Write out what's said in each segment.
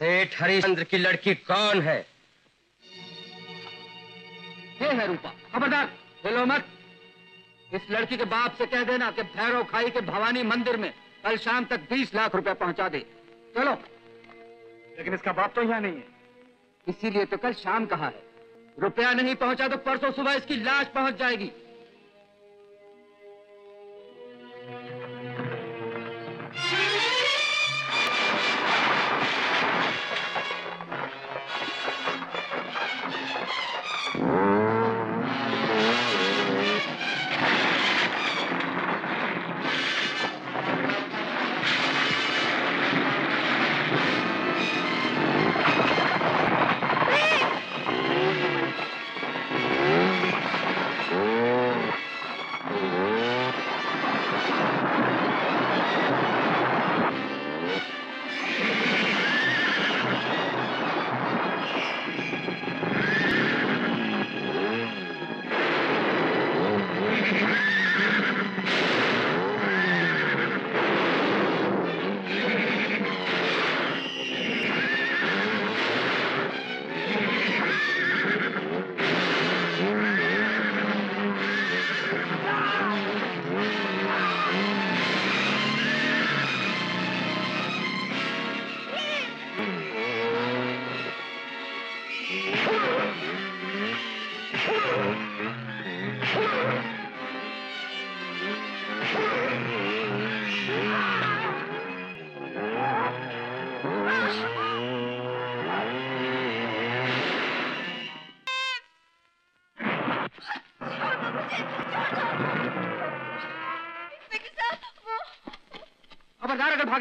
सेठ हरिश्चंद्र की लड़की कौन है? ये है रूपा, खबरदार बोलो मत। इस लड़की के बाप से कह देना कि भैरव खाई के भवानी मंदिर में कल शाम तक बीस लाख रुपए पहुँचा दे। चलो। लेकिन इसका बाप तो यहाँ नहीं है। इसीलिए तो कल शाम कहा है। रुपया नहीं पहुँचा तो परसों सुबह इसकी लाश पहुँच जाएगी।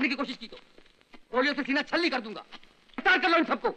भागने की कोशिश की तो गोलियों से सीना छल्ली कर दूँगा। कर लो इन सबको।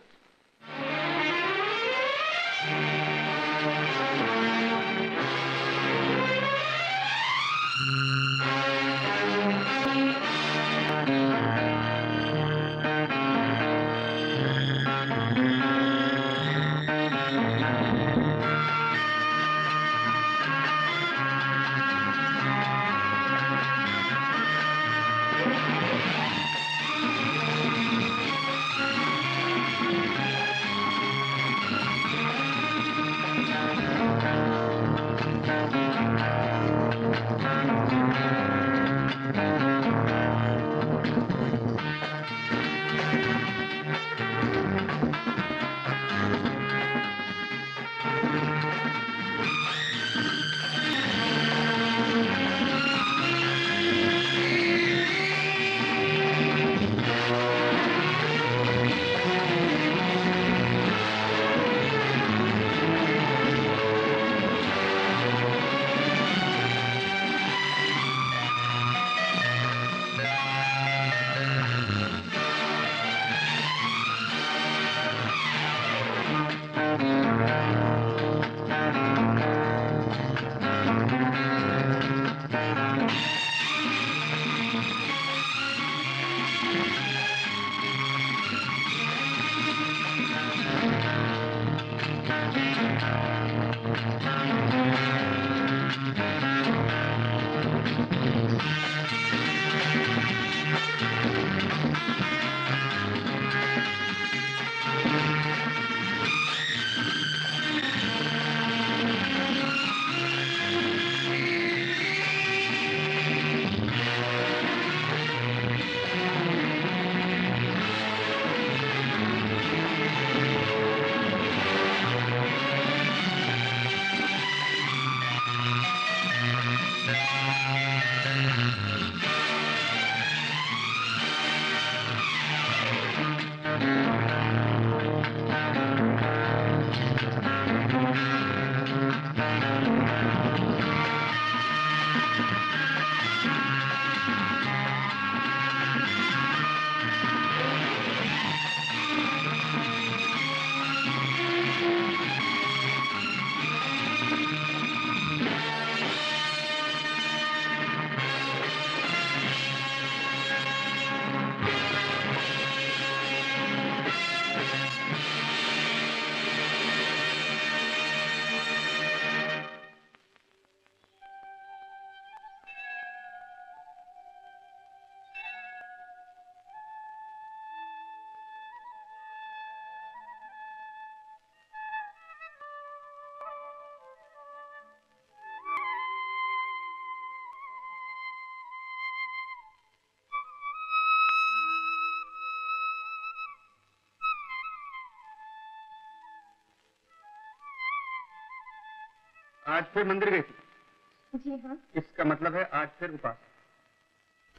आज फिर मंदिर गई थी। जी हाँ। इसका मतलब है आज फिर उपास।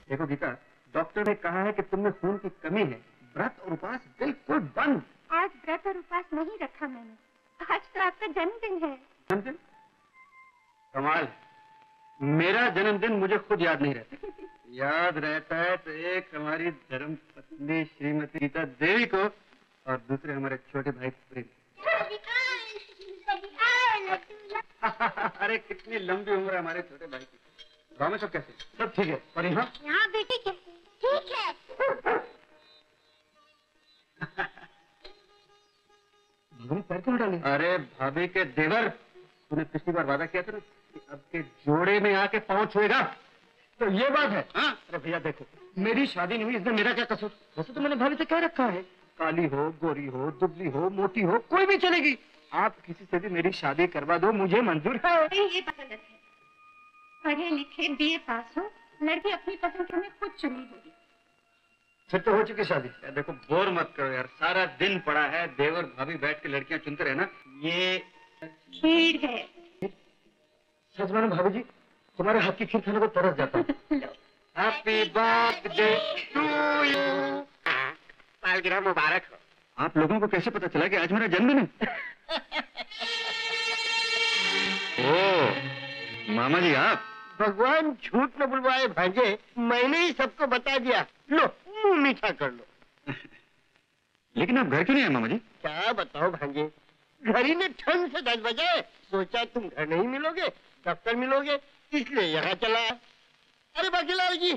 देखो गीता डॉक्टर ने कहा है कि तुमने खून की कमी है। व्रत और उपास बिल्कुल बंद। आज व्रत और उपास नहीं रखा मैंने। आज तो आपका जन्मदिन है। जन्मदिन? कमाल मेरा जन्मदिन मुझे खुद याद नहीं रहता। याद रहता है तो एक हमारी धर्म पत्नी श्रीमती गीता देवी को और दूसरे हमारे छोटे भाई प्रेम। अरे कितनी लंबी उम्र है हमारे छोटे भाई की। गाँव में सब कैसे सब ठीक है। और यहाँ? यहाँ बेटी कैसे ठीक है। भाभी पैर क्यों डाले अरे भाभी के देवर। तूने पिछली बार वादा किया था ना कि अब के जोड़े में आके पहुँच छुएगा। तो ये बात है। हाँ। अरे भैया देखो मेरी शादी नहीं हुई इसमें मेरा क्या कसूर? वैसे तो मैंने भाभी से कह रखा है? काली हो गोरी हो दुबली हो मोटी हो कोई भी चलेगी। आप किसी से भी मेरी शादी करवा दो मुझे मंजूर है। नहीं ये बात गलत है। पढ़े लिखे बीए पास हो लड़की अपनी पसंद हमें खुद चुनी होगी फिर तो हो चुकी शादी। यार देखो बोर मत करो यार सारा दिन पड़ा है देवर भाभी बैठ के लड़कियाँ चुनते रहे ना ये भीड़ है। सच मानो भाभी जी तुम्हारे हाथ की खीर खाने को तरस जाता हूँ। हैप्पी बर्थडे टू यू सालगिरह मुबारक हो। आप लोगों को कैसे पता चला कि आज मेरा जन्मदिन है? ओ मामा जी आप? भगवान झूठ न बुलवाए भांजे मैंने ही सबको बता दिया। लो मुँह मीठा कर लो। लेकिन आप घर क्यों नहीं आए मामा जी? क्या बताओ भांजे घर ही ने ठंड से दस बजे सोचा तुम घर नहीं मिलोगे दफ्तर मिलोगे इसलिए यहाँ चला। अरे बाकीलाल जी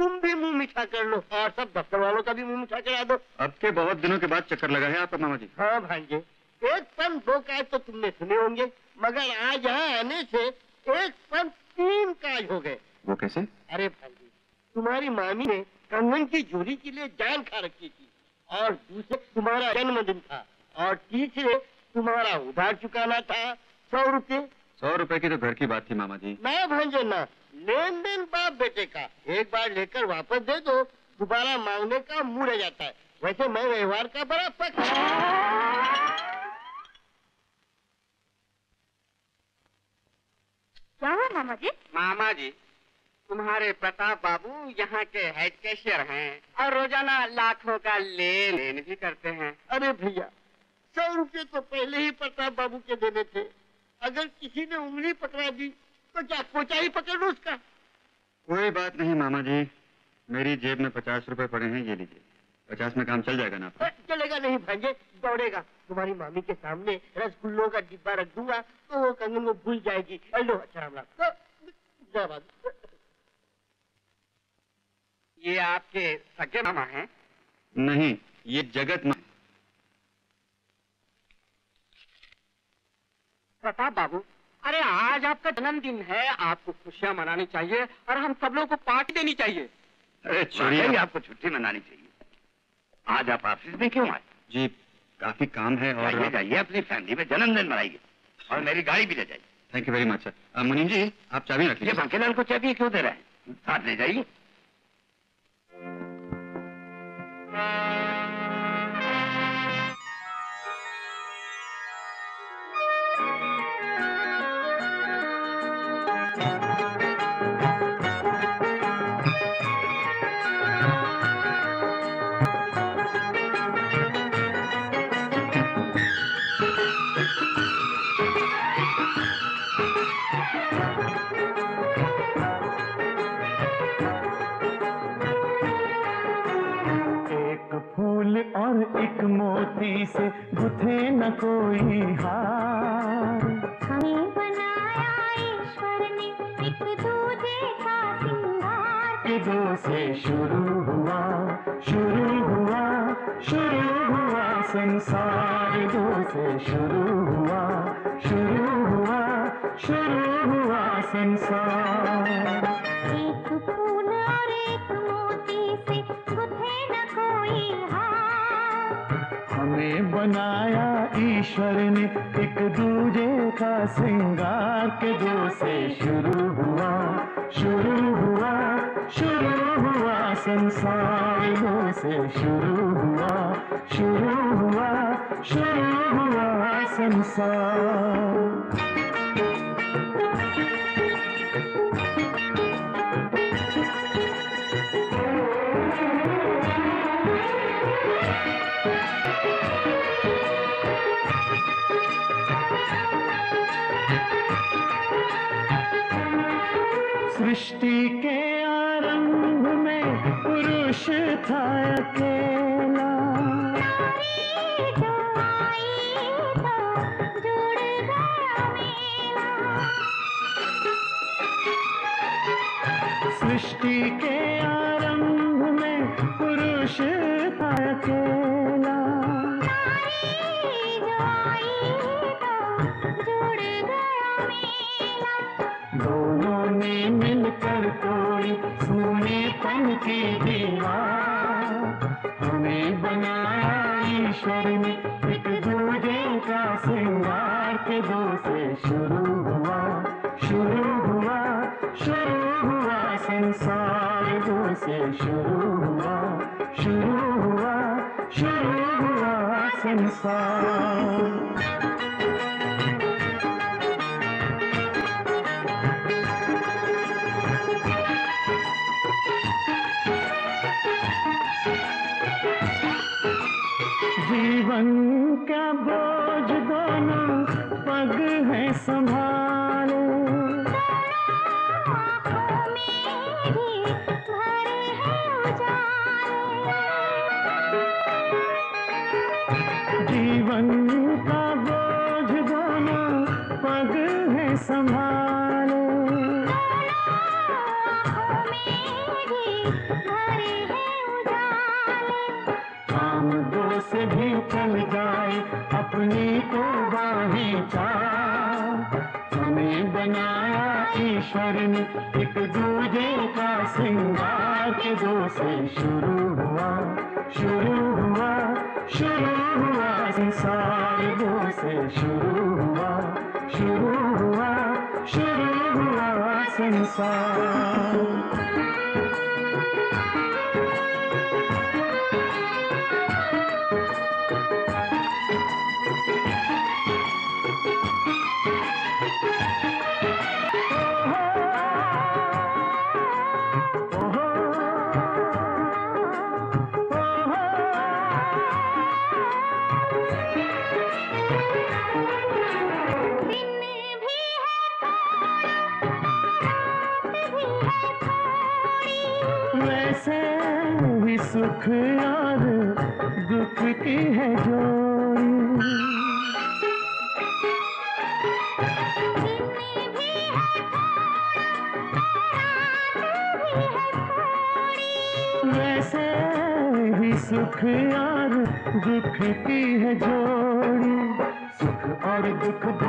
तुम भी मुँह मीठा कर लो और सब दफ्तर वालों का भी मुँह मीठा करा दो। अब के बहुत दिनों के बाद चक्कर लगा है आपका मामा जी। हाँ भांजे एक पन दो काज तो तुमने सुने होंगे मगर आज यहाँ आने से एक पन तीन काज हो गए। वो कैसे? अरे भांजी तुम्हारी मामी ने कंगन की चोरी के लिए जान खा रखी थी और दूसरे तुम्हारा जन्मदिन था और तीसरे तुम्हारा उधार चुकाना था सौ रुपये। सौ रुपए की तो घर की बात थी मामा जी। मैं भांजे ना लेन देन बाप बेटे का। एक बार लेकर वापस दे दो दोबारा मांगने का मुँह रह जाता है। वैसे मैं व्यवहार का बड़ा पक्ष क्या हुआ मामा जी मामा जी तुम्हारे प्रताप बाबू यहाँ के हेड कैशियर हैं और रोज़ाना लाखों का लेन देन भी करते हैं। अरे भैया सौ रुपये तो पहले ही प्रताप बाबू के देने थे। अगर किसी ने उंगली पकड़ा दी तो क्या पोचा ही पकड़ लो उसका। कोई बात नहीं मामा जी। मेरी जेब में पचास रुपए पड़े हैं ये लीजिए। पचास में काम चल जाएगा ना? चलेगा नहीं भांजे दौड़ेगा। तुम्हारी मामी के सामने रसगुल्लों का डिब्बा रख दूँगा तो वो कंगन को भूल जाएगी। अ, लो अच्छा राम राम। जय बाबू ये आपके सगे मामा हैं? नहीं ये जगत मा... प्रताप बाबू अरे आज आपका जन्मदिन है आपको खुशियाँ मनानी चाहिए और हम सब लोगों को पार्टी देनी चाहिए। अरे छोड़िए आपको छुट्टी मनानी चाहिए। आज आप ऑफ़िस में क्यों आए? जी काफ़ी काम है और जाइए जाइए अपनी फैमिली में जन्मदिन मनाइए और मेरी गाड़ी भी ले जाइए। Thank you very much sir मुनीम जी आप चाबी रख ये को चाबी क्यों दे रहे हैं? साथ ले जाइए। फूल और एक मोती से गुथे न कोई हार। हमें बनाया ईश्वर ने एक दूजे का सिंगार। के दो से शुरू हुआ शुरू हुआ शुरू हुआ संसार। दो से शुरू हुआ शुरू हुआ शुरू हुआ संसार। बनाया ईश्वर ने एक दूजे का सिंगार के दो से शुरू हुआ शुरू हुआ शुरू हुआ, संसार दो से शुरू हुआ शुरू हुआ शुरू हुआ संसार। पन जीवन का बोझ दोनों पग है संभाले। एक दूजे का सिंगार के दो से शुरू हुआ शुरू हुआ शुरू हुआ संसार दो से शुरू हुआ शुरू हुआ शुरू हुआ संसार सुख और दुख की है जोड़ी। है है थोड़ी। वैसे ही सुख और दुख की है जोड़ी। सुख और दुख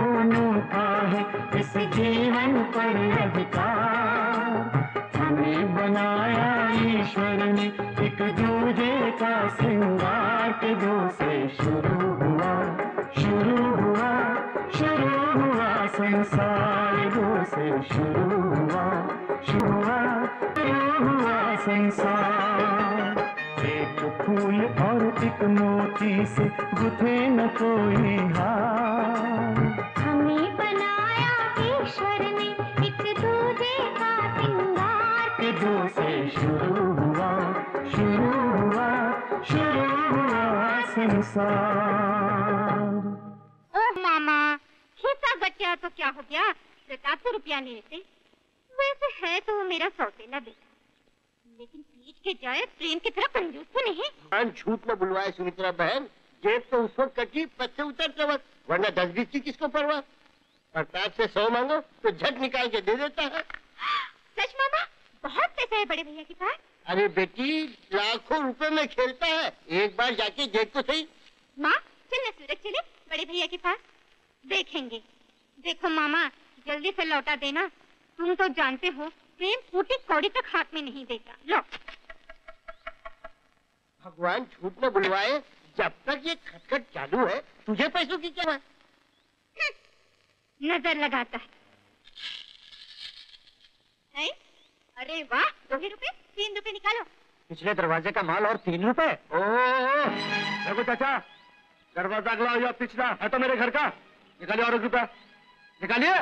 में बुलवाए सुमित्रा बहन? जेब तो उस वक्त कटी पत्ते उतरते वक्त। वरना दस बीस की किसको परवाह? प्रताप से सौ मांगो तो झट निकाल के दे देता है। सच मामा बहुत पैसा है बड़े भैया के पास। अरे बेटी लाखों रुपए में खेलता है। एक बार जाके देख तो सही। माँ चल सूरज चले बड़े भैया के पास। देखेंगे। देखो मामा जल्दी से लौटा देना। तुम तो जानते हो प्रेम फूटी कौड़ी तक हाथ में नहीं देता। लो। भगवान झूठ में बुलवाए जब तक ये खटखट चालू है तुझे पैसों की क्या? नज़र लगाता है। हैं? अरे वाह दो ही रुपए? तीन रुपए निकालो। पिछले दरवाजे का माल और तीन रुपए? ओ देखो चाचा दरवाज़ा अगला या पिछला है तो मेरे घर का। निकालिए और रुपया। निकालिए।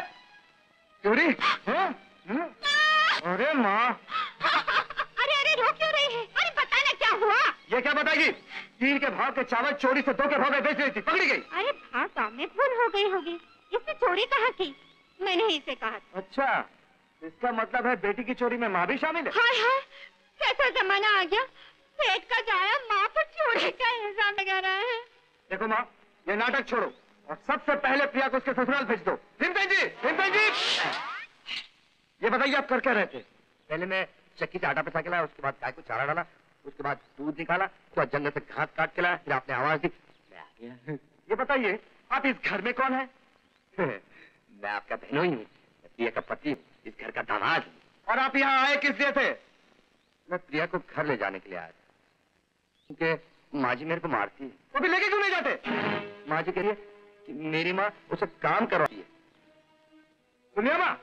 चोरी हैं? हैं? अरे माँ। अरे अरे रो क्यों रही है? अरे बता ना क्या हुआ? ये क्या बताएगी? तीन के भाव के चावल चोरी से दो के भाव में बेच रही थी पकड़ी गई। अरे भाव दाम में भूल हो गई होगी। इसने चोरी कहा की? मैंने ही इसे कहा अच्छा इसका मतलब है बेटी की चोरी में माँ भी शामिल है? हाय हाय कैसा जमाना आ गया? पेट का जाया माँ पर चूड़े का इल्ज़ाम लगा रहा है। देखो माँ ये नाटक छोड़ो और सबसे पहले प्रिया को उसके ससुराल भेज दो। भीमसेन जी भीमसेन जी! ये बताइए आप कर क्या रहे थे? पहले मैं चक्की से आटा पिसा के लाया उसके बाद गाय को चारा डाला उसके बाद दूध निकाला तो जंगल से घास काट के लाया फिर आपने आवाज़ दी ये बताइए आप इस घर में कौन है? मैं आपका बहनों ही हूँ प्रिया का पति इस घर का दामाद हूँ। और आप यहाँ आए किस लिए थे? मैं प्रिया को घर ले जाने के लिए आया था क्योंकि माँ जी मेरे को मारती है। तो भी लेके क्यों नहीं जाते? माँ जी कह रही है कि मेरी माँ उसे काम करवाती है। सुनिए माँ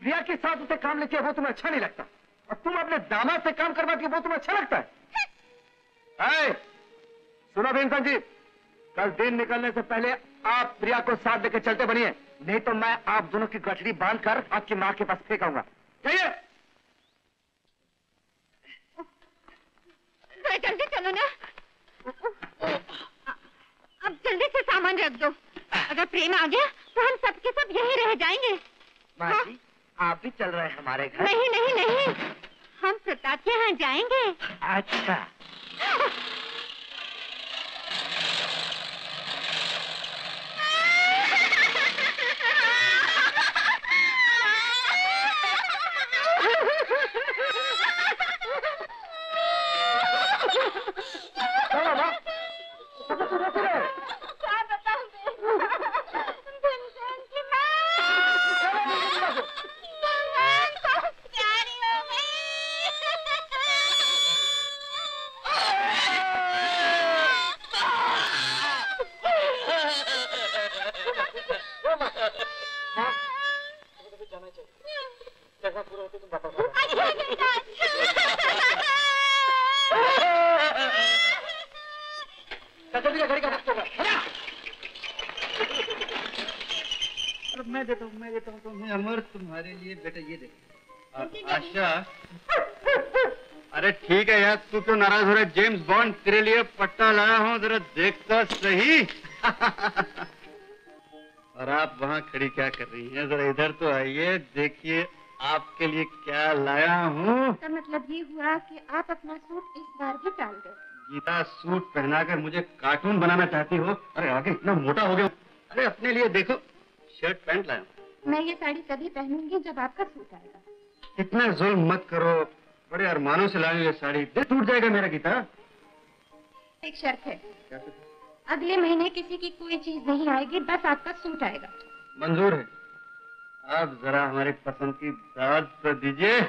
प्रिया के साथ उसे काम लेके वो तुम्हें अच्छा नहीं लगता। और तुम अपने दामाद से काम करवा के वो तुम्हें अच्छा लगता है। ऐ, सुनो भीमसन जी कल दिन निकलने से पहले आप प्रिया को साथ लेके चलते बनिए नहीं तो मैं आप दोनों की गठरी बाँध कर आपकी माँ के पास फेंकाऊँगा चाहिए जल्दी चलो ना? अब जल्दी से सामान रख दो। अगर प्रेम आ गया तो हम सबके सब यहीं रह जाएँगे। माँ? जी आप भी चल रहे हैं हमारे घर। नहीं नहीं नहीं। हम प्रताप के यहाँ जाएँगे। अच्छा। चलो माँ तो तो रोक रहे हैं। क्या बताऊँ मैं? धनधन की माँ। धनधन बहुत प्यारी हो चल जल्दी घड़ी का वक्त होगा हटा! मैं देता हूँ मैं देता हूँ तुम्हें अमर तुम्हारे लिए बेटा ये देखो। आशा? अरे ठीक है यार तू क्यों नाराज़ हो रहा है? जेम्स बॉन्ड तेरे लिए पट्टा लाया हूँ जरा देखता सही। और आप वहाँ खड़ी क्या कर रही हैं? जरा इधर तो आइए देखिए आपके लिए क्या लाया हूँ। इसका मतलब ये हुआ कि आप अपना सूट इस बार भी टाल दो। गीता सूट पहनाकर मुझे कार्टून बनाना चाहती हो? अरे आगे इतना मोटा हो गया। अरे अपने लिए देखो शर्ट पैंट लाया हूँ। मैं ये साड़ी तभी पहनूँगी जब आपका सूट आएगा। इतना जुल्म मत करो। बड़े अरमानों से हूँ ये साड़ी। दिल टूट जाएगा मेरा गीता। एक शर्त है। अगले महीने किसी की कोई चीज़ नहीं आएगी बस आपका सूट आएगा। मंजूर है। आप जरा हमारी पसंद की दाद तो दीजिए।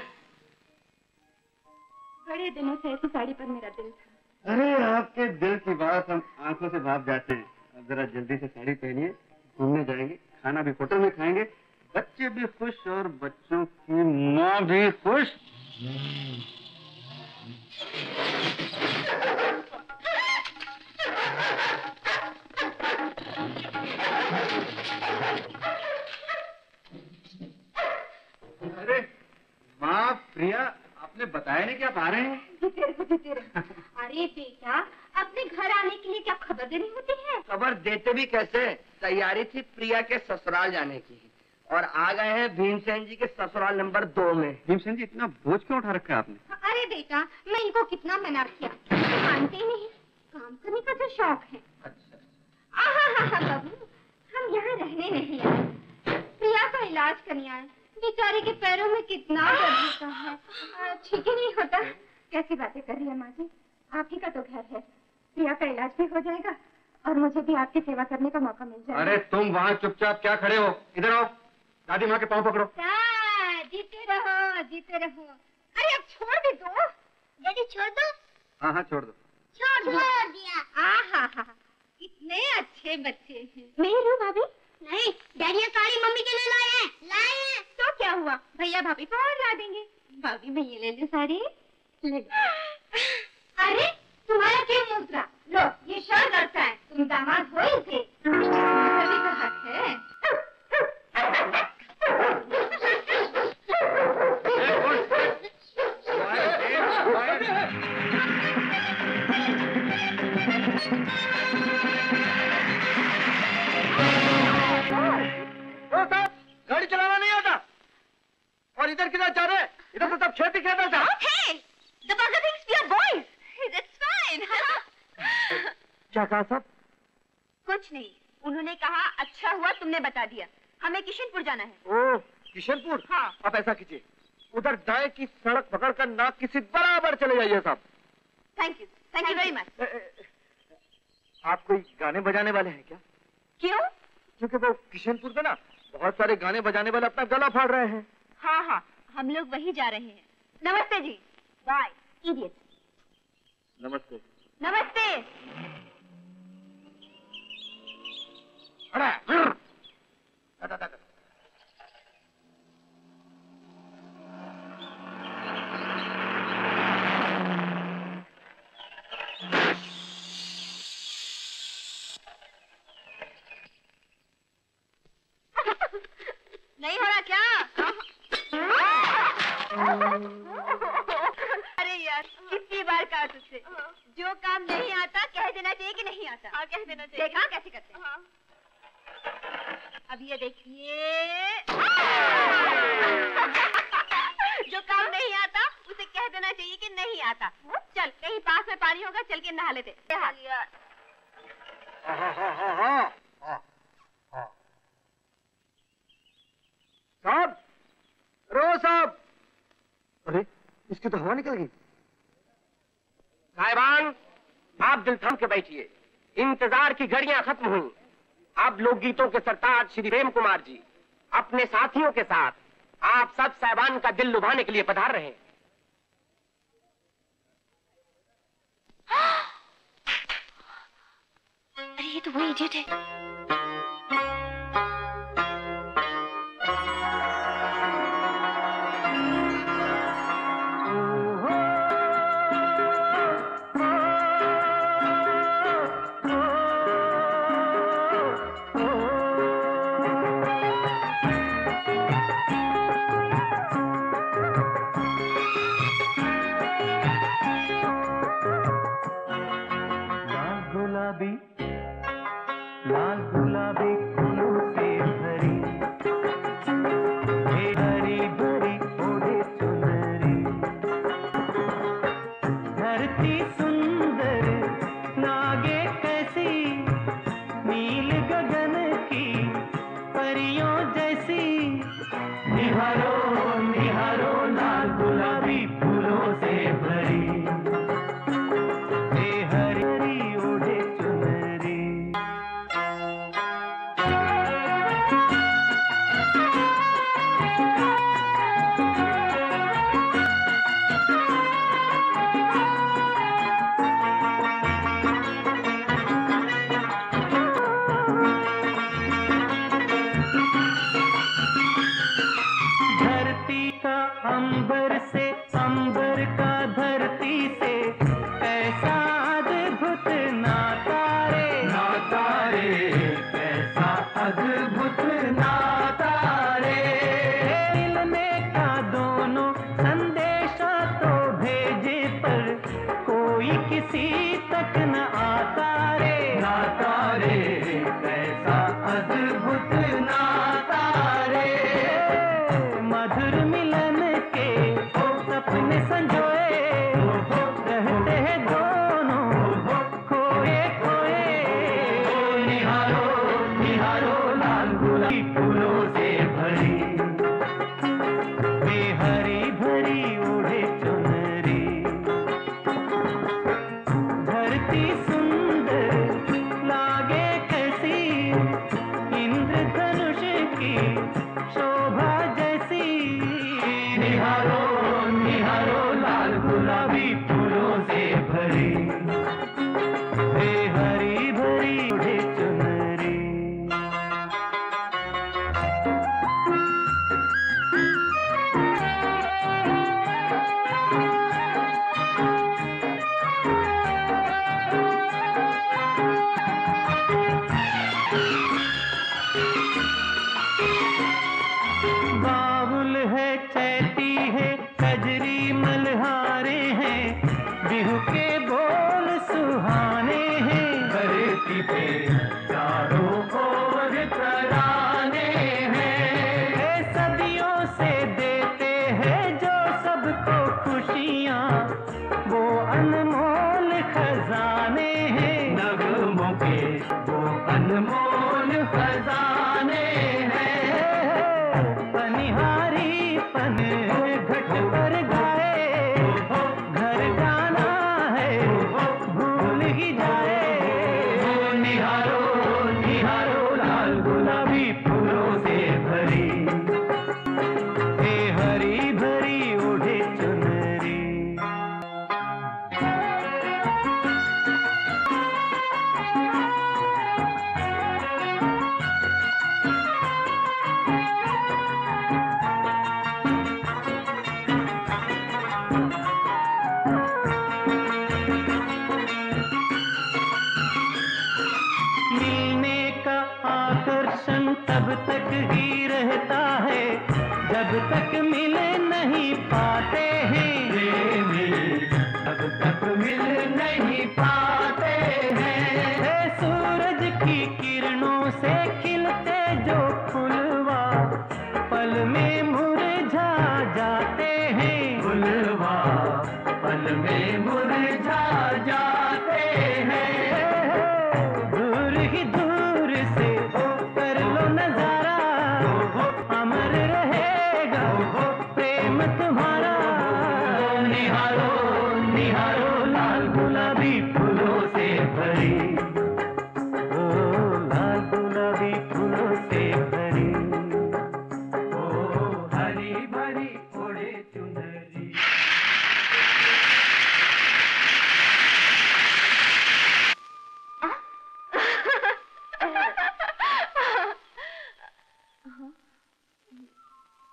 बड़े दिनों से ऐसी साड़ी पर मेरा दिल था। अरे आपके दिल की बात हम आँखों से भाप जाते हैं। अब जरा जल्दी से साड़ी पहनिए। घूमने जाएँगे खाना भी होटल में खाएँगे। बच्चे भी खुश और बच्चों की माँ भी खुश। अरे माँ प्रिया आपने बताया नहीं कि आप आ रहे हैं? अरे बेटा अपने घर आने के लिए क्या खबर देनी होती है? खबर देते भी कैसे? तैयारी थी प्रिया के ससुराल जाने की। और आ गए हैं भीमसेन जी के ससुराल नंबर दो में। भीमसेन जी इतना बोझ क्यों उठा रखा है आपने? अरे बेटा मैं इनको कितना मना किया मानते ही नहीं। काम करने का तो शौक है। आहा बाबू हम यहाँ रहने नहीं आए। प्रिया का इलाज करने आए। बेचारे के पैरों में कितना दर्द होता है। ठीक ही नहीं होता। कैसी बातें कर रही है माँ जी? आप ही का तो घर है। प्रिया का इलाज भी हो जाएगा और मुझे भी आपकी सेवा करने का मौका मिल जाएगा। अरे तुम वहाँ चुपचाप क्या खड़े हो? इधर आओ। दादी माँ के पाँव पकड़ो। हाँ, जीते रहो जीते रहो। अरे अब छोड़ भी दो डैडी छोड़ दो। हाँ हाँ छोड़ दो। छोड़ छोड़ दिया आहा हा कितने अच्छे बच्चे हैं। मेरू भाभी। नहीं डैडी साड़ी मम्मी के लिए लाए हैं। लाए हैं। तो क्या हुआ? भैया भाभी को और ला देंगे। भाभी मैं ये ले लूँ साड़ी। लो। अरे तुम्हारा क्यों मुद्रा? लो ये शर्ट लड़ता है तुम दामाद हो ही थे सभी का हक है। साहब गाड़ी चलाना नहीं आता इधर इधर तो सब खेती खेत है। साहब Hey, the bugger thinks we are boys. That's fine. क्या कहा साहब कुछ नहीं. उन्होंने कहा अच्छा हुआ तुमने बता दिया. हमें किशनपुर जाना है. ओ किशनपुर? हाँ। अब ऐसा कीजिए. उधर दाएँ की सड़क पकड़कर नाक की सीध बराबर चले जाइए साहब। Thank you thank you very much आप कोई गाने बजाने वाले हैं क्या? क्यों? क्योंकि वो किशनपुर में ना बहुत सारे गाने बजाने वाले अपना गला फाड़ रहे हैं। हाँ हाँ हम लोग वही जा रहे हैं। नमस्ते जी। बाय इडियट नमस्ते। नमस्ते। अरे हम्म। दा, दा, दा, दा। नहीं हो रहा क्या अरे यार कितनी बार कहा तुझसे जो काम नहीं आता कह देना चाहिए कि नहीं आता हाँ कह देना चाहिए देखा कैसे करते हैं अब ये देखिए जो काम नहीं आता उसे कह देना चाहिए कि नहीं आता चल कहीं पास में पानी होगा चल के नहा लेते हाँ, हाँ, हाँ, हाँ, हाँ, हाँ, हाँ। साहब रो साहब अरे इसकी तो हवा निकल गई साहिबान आप दिल थाम के बैठिए इंतज़ार की घड़ियाँ खत्म हुई अब लोकगीतों सरताज श्री प्रेम कुमार जी, अपने साथियों के साथ आप सब साहबान का दिल लुभाने के लिए पधार रहे हैं।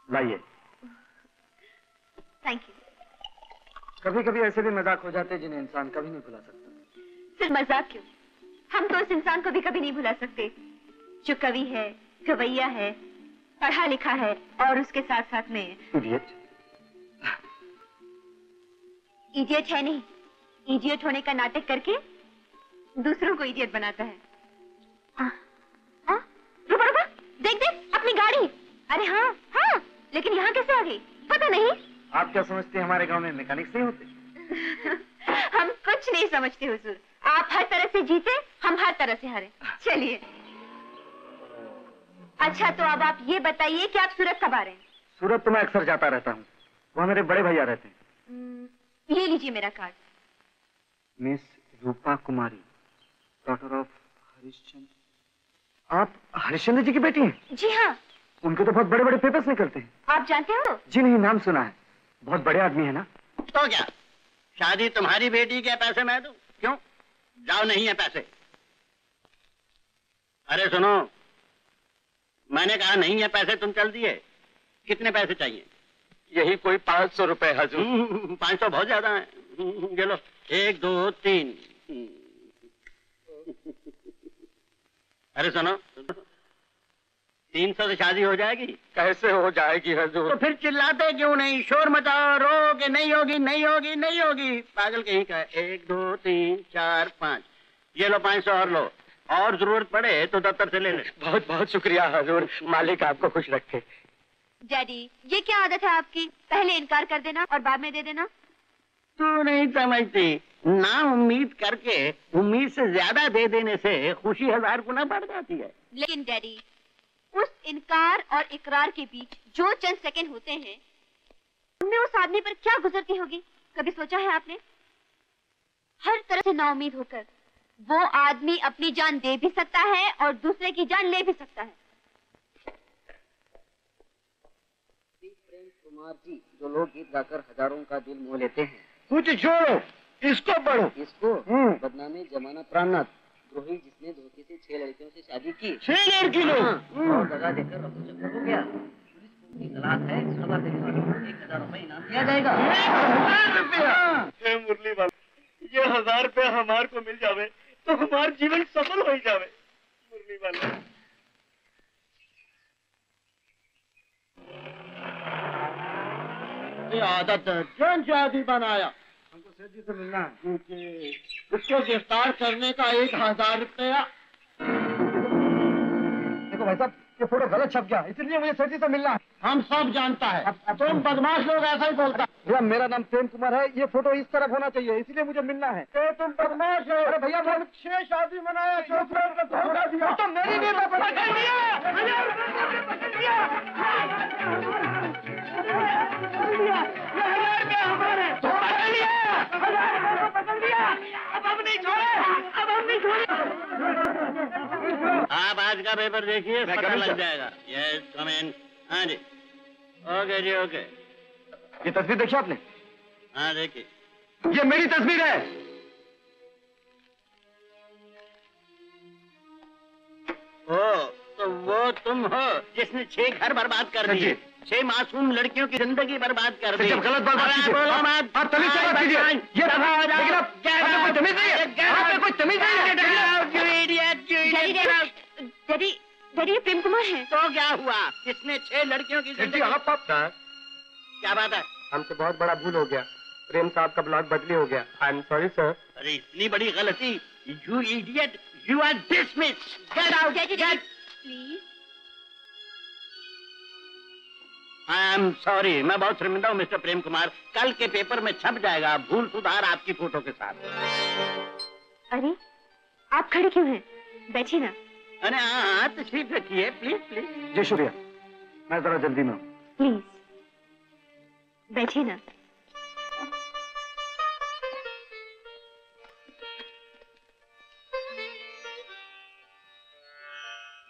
लाइए। थैंक यू कभी कभी ऐसे भी मज़ाक हो जाते हैं जिन्हें इंसान कभी नहीं भुला सकता। सिर्फ़ मज़ाक क्यों? हम तो उस इंसान को भी कभी नहीं भुला सकते। जो कवि है गवैया है पढ़ा लिखा है और उसके साथ साथ में इडियट इडियट है नहीं। इडियट होने का नाटक करके दूसरों को इडियट बनाता है। आ, आ, रुको रुको। देख देख अपनी गाड़ी। अरे हाँ हाँ लेकिन यहाँ कैसे आ गई? पता नहीं। आप क्या समझते हैं हमारे गाँव में मैकेनिक्स नहीं होते? हम कुछ नहीं समझते हुजूर। आप हर तरह से जीते हम हर तरह से हारे। चलिए। अच्छा तो अब आप ये बताइए कि आप सूरत कब आ रहे हैं? सूरत तो मैं अक्सर जाता रहता हूँ। वहाँ मेरे बड़े भैया रहते हैं। हम्म, ये लीजिए मेरा card. Miss Rupa Kumari daughter of Harishchandra. आप हरिश्चंद्र जी की बेटी हैं? जी हाँ। उनके तो बहुत बड़े बड़े पेपर्स निकलते हैं। आप जानते हो? जी नहीं नाम सुना है। बहुत बड़े आदमी है ना? तो क्या? शादी तुम्हारी बेटी के पैसे मैं दूँ? क्यों? जाओ नहीं है पैसे। अरे सुनो मैंने कहा नहीं है पैसे तुम चल दिए। कितने पैसे चाहिए? यही कोई पाँच सौ रुपए हजूर। हम्म, पाँच सौ बहुत ज़्यादा है। हम्म, ये लो। एक दो तीन। अरे सुनो तीन सौ से शादी हो जाएगी। कैसे हो जाएगी हजूर? तो फिर चिल्लाते क्यों नहीं? शोर मचाओ रो के नहीं होगी नहीं होगी नहीं होगी। पागल कहीं का एक दो तीन चार पाँच। ये लो पाँच सौ और लो। और ज़रूरत पड़े तो दफ्तर से ले ले। बहुत बहुत शुक्रिया हजूर। मालिक आपको खुश रखे। डैडी ये क्या आदत है आपकी? पहले इनकार कर देना और बाद में दे देना। तू नहीं समझती। ना उम्मीद करके उम्मीद से ज़्यादा दे देने से खुशी हज़ार गुना बढ़ जाती है। लेकिन डैडी उस इनकार और इकरार के बीच जो चंद सेकंड होते हैं उनमें उस आदमी पर क्या गुजरती होगी? कभी सोचा है आपने? हर तरह से नाउमीद होकर वो आदमी अपनी जान दे भी सकता है और दूसरे की जान ले भी सकता है। प्रेम कुमार जी जो लोकगीत गाकर हज़ारों का दिल मोह लेते हैं कुछ छोड़ो इसको पढ़ो। इसको हम्म। बदनामी जमाना प्राणनाथ। द्रोही जिसने धोखे से छह लड़कियों से शादी की। छह लड़की लो हाँ, और दगा देकर चक्कर हो गया तलाश है। खबर देने वालों को एक हज़ार रुपए इनाम दिया जाएगा। मुरली वाला ये हज़ार रुपया हमार को मिल जावे तो हमार जीवन सफल हो ही जावे। मुरली वाला ये आदत है। बनाया? उसको गिरफ़्तार करने का एक हज़ार रुपया। देखो भाई साहब ये फ़ोटो गलत छप गया इसलिए मुझे सेठ जी से मिलना हम सब जानता है। तुम बदमाश लोग ऐसा ही बोलता। भैया मेरा नाम प्रेम कुमार है ये फ़ोटो इस तरफ़ होना चाहिए इसलिए मुझे मिलना है। ए, तुम बदमाश हो अरे भैया मैं छह शादी मनाया दिया। तो मेरी भी आप आज का पेपर देखिए पता लग जाएगा। यस कमेन हाँ जी। ओके जी ओके ये तस्वीर देखी आपने? हाँ देखिए। ये मेरी तस्वीर है। ओ तो वो तुम हो जिसने छह घर बर्बाद कर हाँ दिए जी। छह मासूम लड़कियों की ज़िंदगी बर्बाद कर दी गलत बात मत कीजिए। बोलो मत। आप तमीज से बात कीजिए। ये कोई तमीज नहीं है। कोई तमीज नहीं है। डैडी डैडी प्रेम कुमार है तो क्या हुआ किसने छह लड़कियों की ज़िंदगी आप आप क्या बात है हमसे बहुत बड़ा भूल हो गया प्रेम साहब का ब्लॉक बदली हो गया आई एम सॉरी सर अरे इतनी बड़ी गलती you idiot you are dismiss get out daddy please I am sorry मैं बहुत शर्मिंदा हूँ मिस्टर प्रेम कुमार कल के पेपर में छप जाएगा भूल सुधार आपकी फ़ोटो के साथ। अरे आप खड़े क्यों हैं? बैठिए ना। अरे हाँ हाँ तशरीफ़ रखिए प्लीज़ प्लीज़ जी शुक्रिया। मैं जरा जल्दी में हूँ। प्लीज़ बैठिए ना।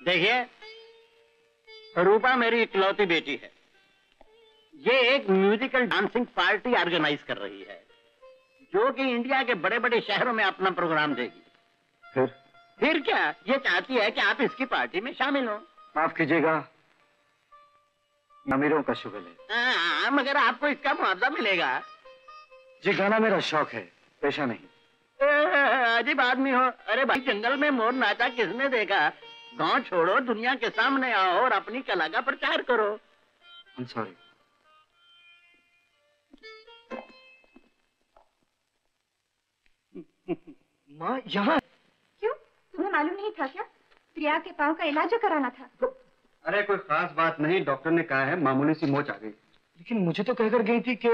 देखिए रूपा मेरी इकलौती बेटी है। ये एक म्यूजिकल डांसिंग पार्टी ऑर्गेनाइज कर रही है जो कि इंडिया के बड़े बड़े शहरों में अपना प्रोग्राम देगी। फिर? फिर क्या? ये चाहती है कि आप इसकी पार्टी में शामिल हो। माफ़ कीजिएगा अमीरों का शुगर है। हाँ, मगर आपको इसका मुआवजा मिलेगा। जी गाना मेरा शौक है पेशा नहीं। अजीब आदमी हो। अरे भाई जंगल में मोर नाचा किसने देखा? गाँव छोड़ो दुनिया के सामने आओ और अपनी कला का प्रचार करो। I'm माँ यहाँ? क्यों? तुम्हें मालूम नहीं था क्या? प्रिया के पाँव का इलाज कराना था। अरे कोई खास बात नहीं डॉक्टर ने कहा है मामूली सी मोच आ गई। लेकिन मुझे तो कहकर गई थी कि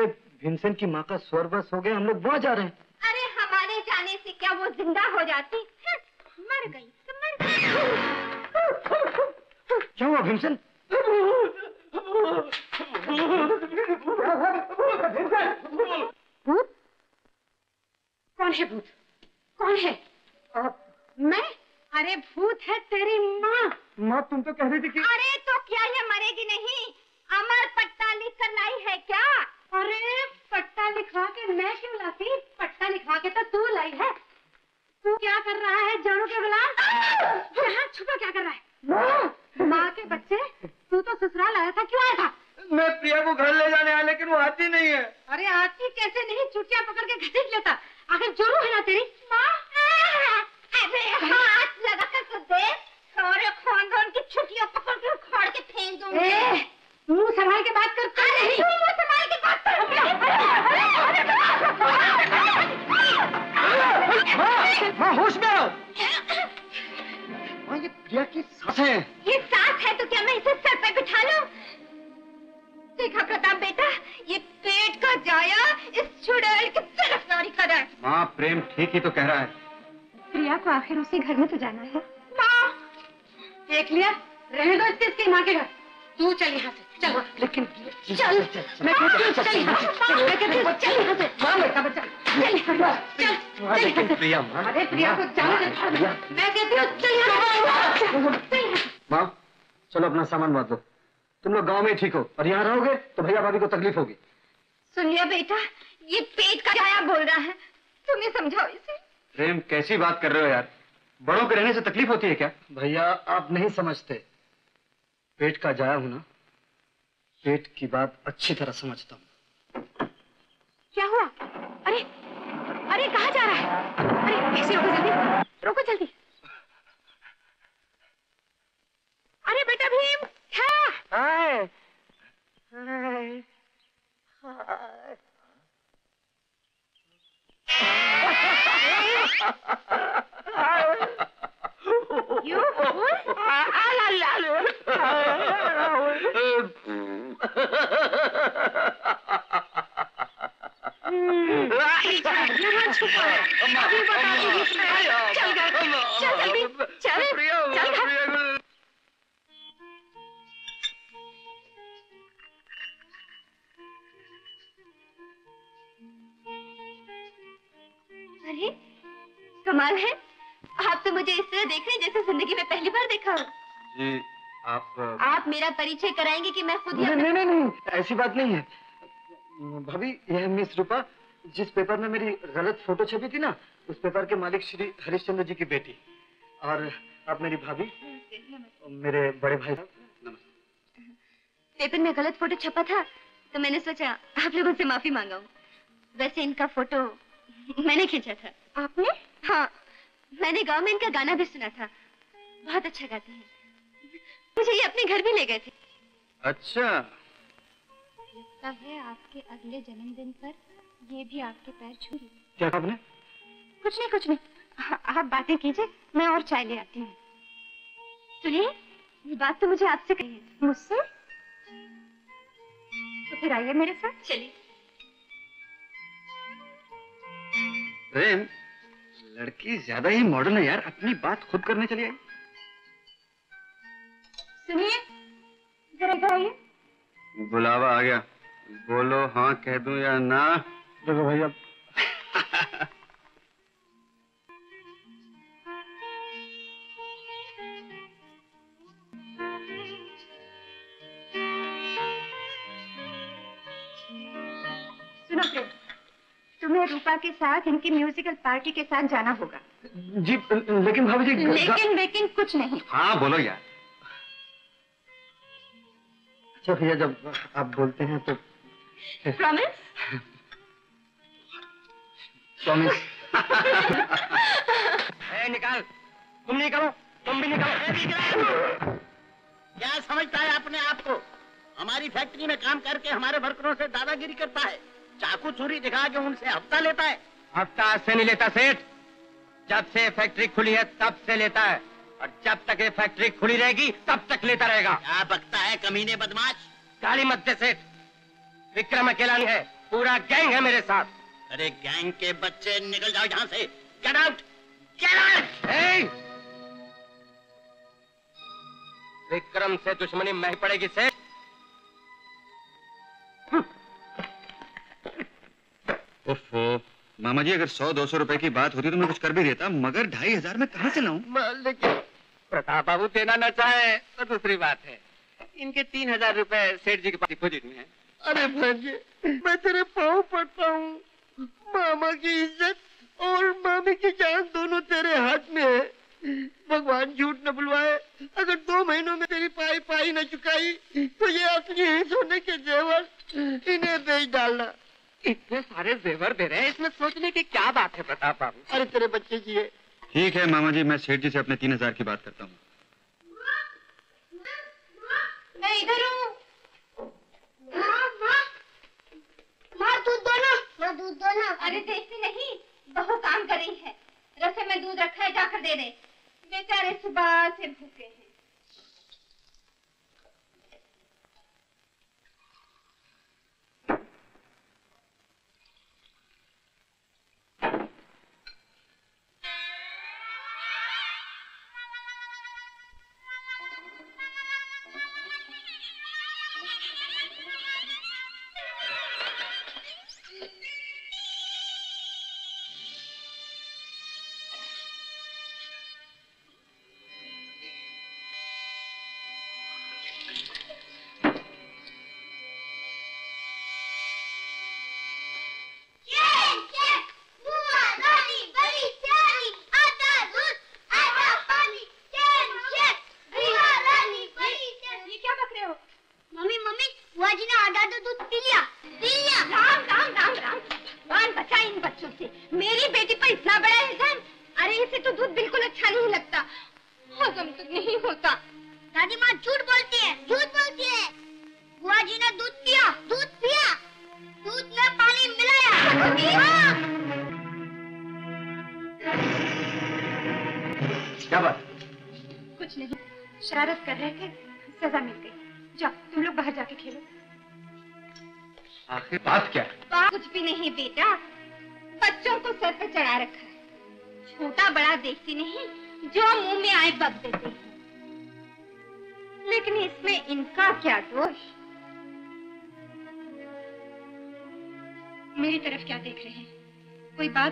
विंसेंट की माँ का स्वर्गवास हो गया हम लोग वहाँ जा रहे हैं। अरे हमारे जाने से क्या वो ज़िंदा हो जाती? हम्म, मर गई तो मर गई। क्या हुआ भीमसेन भूत? कौन है भूत? कौन है? अ, मैं? अरे भूत है तेरी माँ। माँ तुम तो कह रही थी कि अरे तो क्या ये मरेगी नहीं? अमर पट्टा लिख कर लाई है क्या? अरे पट्टा लिखवा के मैं क्यों लाती? पट्टा लिखवा के तो तू लाई है। तू क्या कर रहा है जानू के गुलाम यहाँ छुपा क्या कर रहा है? माँ! के बच्चे तू तो ससुराल आया था क्यों आया था? मैं प्रिया को घर ले जाने आया लेकिन वो आती नहीं है। अरे आती कैसे नहीं? चुटिया पकड़ के घसीट लेता। आखिर जोरू है ना तेरी माँ अरे हाथ लगा कर तो देख सारे खानदान की छुट्टियाँ पकड़ के उखाड़ के फेंक दूँगी मुँह संभाल के बात कर अरे तू मुँह संभाल के बात कर माँ होश में आओ माँ ये प्रिया की सास है ये सास है तो क्या मैं इसे सर पे बिठा लूँ? देखा प्रताप बेटा। ये पेट का जाया इस चुड़ैल की तरफ़ नारी कदर माँ प्रेम ठीक ही तो कह रहा है। प्रिया को आखिर उसी घर में तो जाना है। माँ देख लिया रहने दो इसके इसकी माँ के घर। तू चल यहाँ से चल। लेकिन चल। मैं कहती हूँ चल यहाँ हूँ चल। यहाँ से। माँ बेटा बच्चा। चल चल। चल प्रिया माँ। अरे प्रिया को जाने दे मैं कहती हूँ चल यहाँ माँ चलो अपना सामान बाँध दो तुम लोग गाँव में ठीक हो और यहाँ रहोगे तो भैया भाभी को तकलीफ़ होगी। सुन लिया बेटा ये पेट का जाया बोल रहा है तुम्हें समझाओ इसे। प्रेम कैसी बात कर रहे हो यार? बड़ों के रहने से तकलीफ़ होती है क्या? भैया आप नहीं समझते। पेट का जाया हूँ ना पेट की बात अच्छी तरह समझता हूँ। क्या हुआ? अरे अरे कहा जा रहा है? अरे ऐसे रोको जल्दी रोको जल्दी। अरे बेटा भीम क्या You fool! यहाँ छुपा आप मेरा परिचय कराएँगे कि मैं खुद ही नहीं नहीं नहीं नहीं, ऐसी बात नहीं है। भाभी यह मिस रूपा जिस पेपर में मेरी गलत फ़ोटो छपी थी ना उस पेपर के मालिक श्री हरिश्चंद्र जी की बेटी। और आप मेरी भाभी मेरे बड़े भाई पेपर में गलत फ़ोटो छपा था तो मैंने सोचा आप लोगों से माफ़ी मांगा हूँ वैसे इनका फ़ोटो मैंने खींचा था। आपने? हाँ मैंने गाँव में इनका गाना भी सुना था। बहुत अच्छा गाते हैं। मुझे ये अपने घर भी ले गए थे। अच्छा। लगता है आपके अगले जन्मदिन पर ये भी आपके पैर छू रही है। क्या आपने? कुछ नहीं कुछ नहीं। आप बातें कीजिए मैं और चाय ले आती हूँ। सुनिए ये बात तो मुझे आपसे कही है। मुझसे? तो फिर आइए मेरे साथ। चलिए। प्रेम लड़की ज़्यादा ही मॉडर्न है यार। अपनी बात खुद करने चली आई। सुनिए जरा इधर आइए। बुलावा आ गया। बोलो हाँ कह दूँ या ना? देखो भैया तुम्हें रूपा के साथ इनकी म्यूजिकल पार्टी के साथ जाना होगा। जी लेकिन भाभी जी लेकिन लेकिन कुछ नहीं। हाँ बोलो यार। अच्छा भैया जब आप बोलते हैं तो प्रॉमिस प्रॉमिस ए, निकाल। तुम नहीं करो तुम भी निकालो। क्या समझता है अपने आप को? हमारी फैक्ट्री में काम करके हमारे वर्करों से दादागिरी करता है। चाकू छुरी दिखा के उनसे हफ़्ता लेता है। हफ़्ता से नहीं लेता सेठ। जब से फैक्ट्री खुली है तब से लेता है। और जब तक ये फैक्ट्री खुली रहेगी तब तक लेता रहेगा। क्या बकता है कमीने बदमाश? गाली मत दे सेठ। विक्रम अकेला नहीं है। पूरा गैंग है मेरे साथ। अरे गैंग के बच्चे निकल जाओ यहाँ से। Get out get out Vikram से दुश्मनी महँगी पड़ेगी सेठ। ओफो मामा जी अगर सौ दो सौ रुपए की बात होती तो मैं कुछ कर भी देता मगर ढाई हज़ार में कहाँ से लाऊं? प्रताप बाबू देना न चाहे तो दूसरी बात है। इनके तीन हज़ार रूपए सेठ जी के पास डिपोजिट में है। अरे भांजे मैं तेरे पाँव पड़ता हूँ। मामा की इज़्ज़त और मामी की जान दोनों तेरे हाथ में है। भगवान झूठ न बुलवाए अगर दो महीनों में तेरी पाई पाई न चुकाई तो ये असली ही सोने के जेवर इन्हें बेच डालना। इतने सारे जेवर दे रहे हैं इसमें सोचने की क्या बात है प्रताप बाबू अरे तेरे बच्चे जी है ठीक है मामा जी मैं सेठ जी से अपने तीन हज़ार की बात करता हूँ। मैं इधर हूँ। माँ दूध दो ना। माँ दूध दो ना। अरे देखती नहीं बहु काम करी है। रसोई में दूध रखा है जाकर दे दे। बेचारे सुबह से भूखे हैं।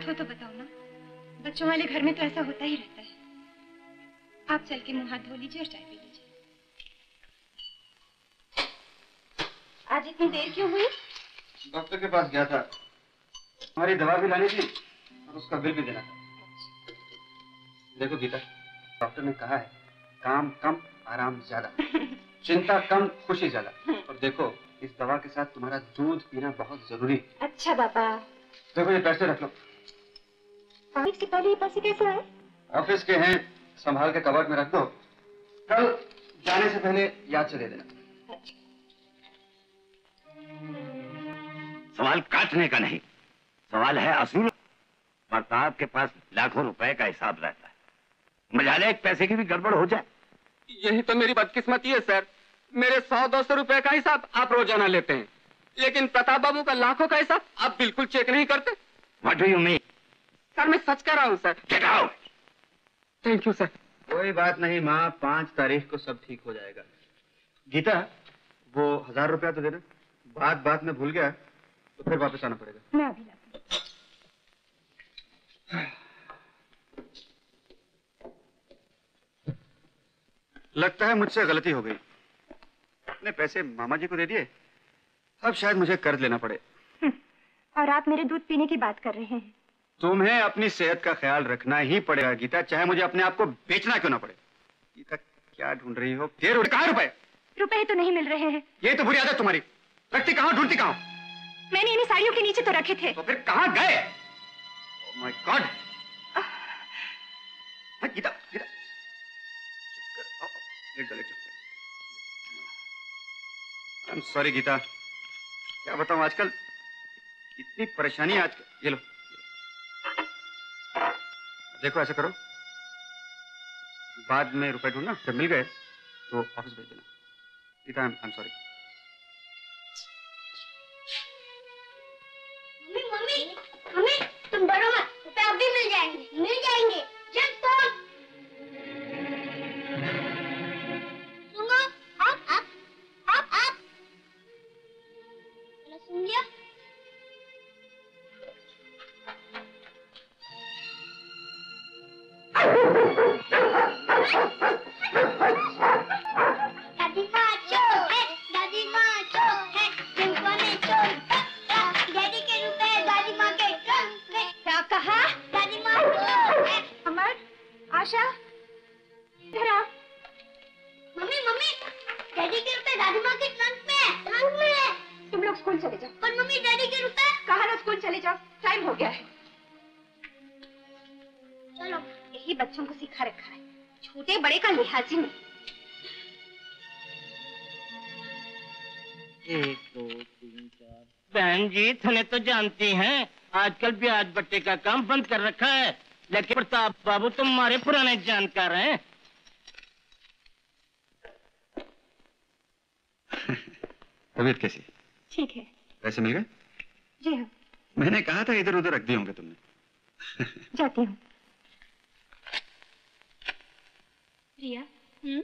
हैं हो तो बताओ ना। बच्चों वाले घर में तो ऐसा होता ही रहता है। आप चल के मुँह हाथ धो लीजिए और चाय पी लीजिए। आज इतनी देर क्यों हुई? डॉक्टर के पास गया था। हमारी दवा भी लानी थी और उसका बिल भी देना था। देखो गीता डॉक्टर ने कहा है काम कम आराम ज़्यादा। चिंता कम खुशी ज़्यादा। और देखो इस दवा के साथ तुम्हारा दूध पीना बहुत ज़रूरी है। अच्छा बाबा देखो ये पैसे रख लो। पानी से पहले ये पैसे कैसे आए? ऑफ़िस के हैं संभाल के कवर्ड में रख दो। कल जाने से पहले याद से दे देना। सवाल काटने का नहीं। सवाल है असूल। प्रताप के पास लाखों रुपए का हिसाब रहता है। मजाले एक पैसे की भी गड़बड़ हो जाए। यही तो मेरी बदकिस्मती है सर। मेरे सौ दो सौ रुपए का हिसाब आप रोज़ाना लेते हैं। लेकिन प्रताप बाबू का लाखों का हिसाब आप बिल्कुल चेक नहीं करते। What do you mean sir मैं सच कह रहा हूँ sir. Get out thank you sir कोई बात नहीं माँ। पाँच तारीख को सब ठीक हो जाएगा। गीता वो हज़ार रुपया तो देना बात बात में भूल गया तो फिर वापस आना पड़ेगा। मैं अभी लगता है मुझसे गलती हो गई। अपने पैसे मामा जी को दे दिए। अब शायद मुझे कर्ज लेना पड़े। और आप मेरे दूध पीने की बात कर रहे हैं। तुम्हें अपनी सेहत का ख्याल रखना ही पड़ेगा गीता चाहे मुझे अपने आप को बेचना क्यों ना पड़े। गीता क्या ढूंढ रही हो? तेरे कहाँ रुपए? रुपए तो नहीं मिल रहे हैं। ये तो बुरी आदत तुम्हारी। रखती कहाँ ढूंढती कहाँ मैंने इन्हीं साड़ियों के नीचे तो रखे थे। तो फिर कहाँ गए? My god Geeta Geeta. Late late I am sorry Geeta. क्या बताऊँ आजकल? इतनी परेशानी है आजकल ये लो। देखो ऐसा करो। बाद में रुपए ढूंढना, जब मिल गए तो ऑफ़िस भेज देना। Geeta I am sorry तो जानती हैं आजकल ब्याज बट्टे का काम बंद कर रखा है। लेकिन प्रताप बाबू तुम्हारे पुराने जानकार हैं। तबीयत कैसी? ठीक है। पैसे मिल गए? जी हाँ। मैंने कहा था इधर उधर रख दिए होंगे तुमने। जाती हूँ। प्रिया हम्म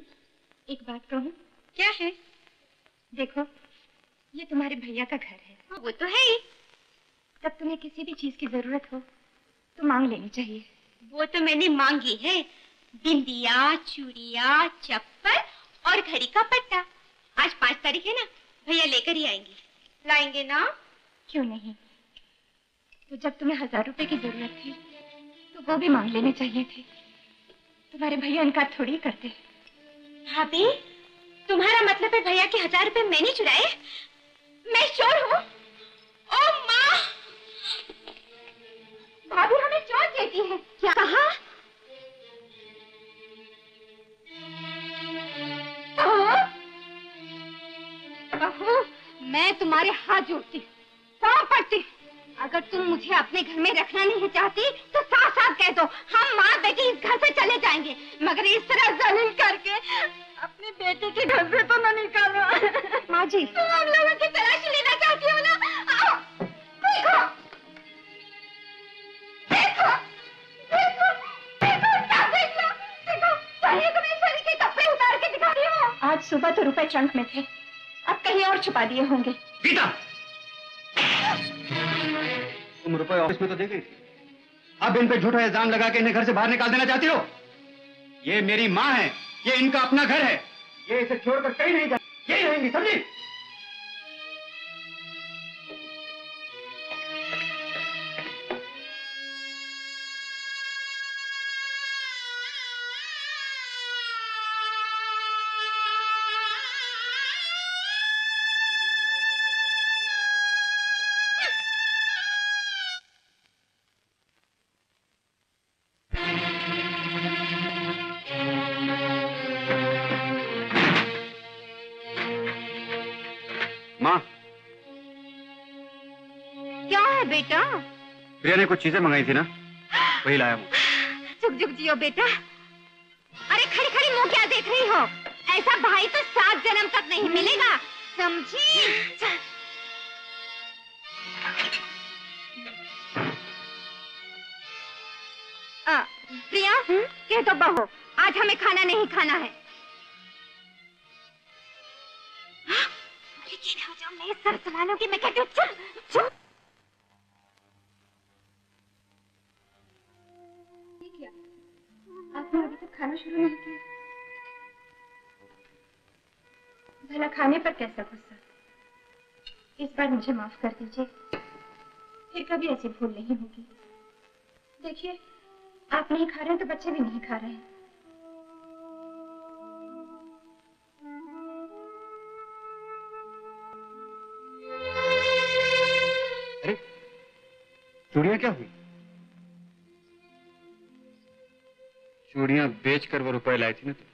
एक बात कहूँ। क्या है? देखो ये तुम्हारे भैया का घर है वो तो है ही। जब तुम्हें किसी भी चीज़ की ज़रूरत हो तो मांग लेनी चाहिए। वो तो मैंने मांगी है। बिंदिया चूड़िया चप्पल और घड़ी का पट्टा। आज पाँच तारीख है ना भैया लेकर ही आएँगे। लाएँगे ना? क्यों नहीं? तो जब तुम्हें हज़ार रुपए की ज़रूरत थी तो वो भी मांग लेने चाहिए थे। तुम्हारे भैया इनकार थोड़ी करते। भाभी तुम्हारा मतलब है भैया के हज़ार रुपए मैंने चुराए मैं चोर हूँ? ओ माँ! भाभी हमें चोर कहती है। क्या? कहा? बहू मैं तुम्हारे हाथ जोड़ती पाँव पड़ती अगर तुम मुझे अपने घर में रखना नहीं चाहती तो साफ़ साफ़ कह दो हम माँ बेटी इस घर से चले जाएँगे। मगर इस तरह जलील करके अपने बेटे के घर से तो न निकालो। माँ जी। तुम हम लोगों की तलाशी लेना चाहती हो ना? आओ देखो। आज सुबह तो रुपए ट्रंक में थे। अब कहीं और छुपा दिए होंगे। गीता तुम रुपए ऑफ़िस में तो दे गई अब इन पे झूठा इल्ज़ाम लगा के इन्हें घर से बाहर निकाल देना चाहती हो? ये मेरी माँ है। ये इनका अपना घर है। ये इसे छोड़कर कहीं नहीं जा यही रहेंगी, समझी? भैया ने कुछ चीज़ें मंगाई थी ना वही लाया हूँ चुप चुप जियो बेटा। अरे खड़ी खड़ी मुँह क्या देख रही हो? ऐसा भाई तो सात जन्म तक नहीं मिलेगा समझी? प्रिया कह तो बहो आज हमें खाना नहीं खाना है। हाँ? लेकिन मैं सब सामानों की मैं कहती हूँ चुप चुप। शुरू भला खाने पर कैसा गुस्सा? इस बार मुझे माफ़ कर दीजिए। फिर कभी ऐसी भूल नहीं होगी। देखिए, आप नहीं खा रहे तो बच्चे भी नहीं खा रहे हैं। अरे, चूड़ियाँ क्या हुई? चूड़ियाँ बेचकर वो रुपए लाई थी ना तुम।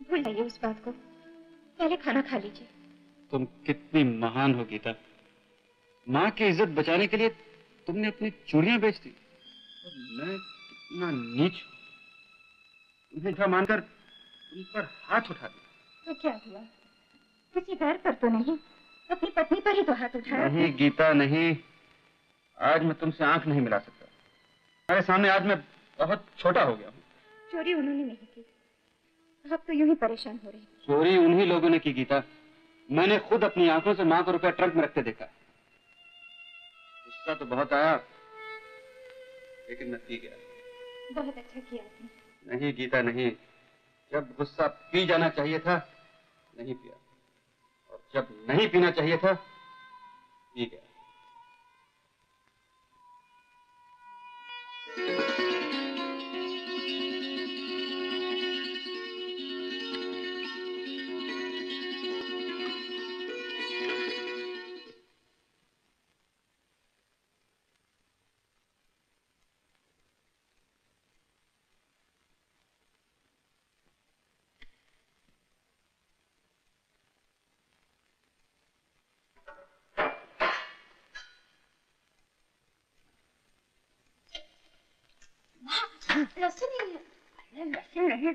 भूल जाइए उस बात को। पहले खाना खा लीजिए। तुम कितनी महान हो गीता। माँ की इज़्ज़त बचाने के लिए तुमने अपनी चूड़ियाँ बेच दी। और मैं कितना नीच हूँ। मानकर तुम पर हाथ उठा दिया। तो क्या हुआ? किसी घर पर तो नहीं अपनी पत्नी पर ही तो हाथ उठाया नहीं गीता नहीं। आज मैं तुमसे आँख नहीं मिला सकता। तुम्हारे सामने आज मैं बहुत छोटा हो गया हूँ। चोरी उन्होंने नहीं की। आप तो यूँ ही परेशान हो रहे हैं। चोरी उन्हीं लोगों ने की गीता। मैंने खुद अपनी आँखों से माँ को रुपया ट्रंक में रखते देखा। गुस्सा तो बहुत आया लेकिन मैं पी गया। बहुत अच्छा किया आपने। नहीं गीता नहीं। जब गुस्सा पी जाना चाहिए था नहीं पिया। और जब नहीं पीना चाहिए था पी गया।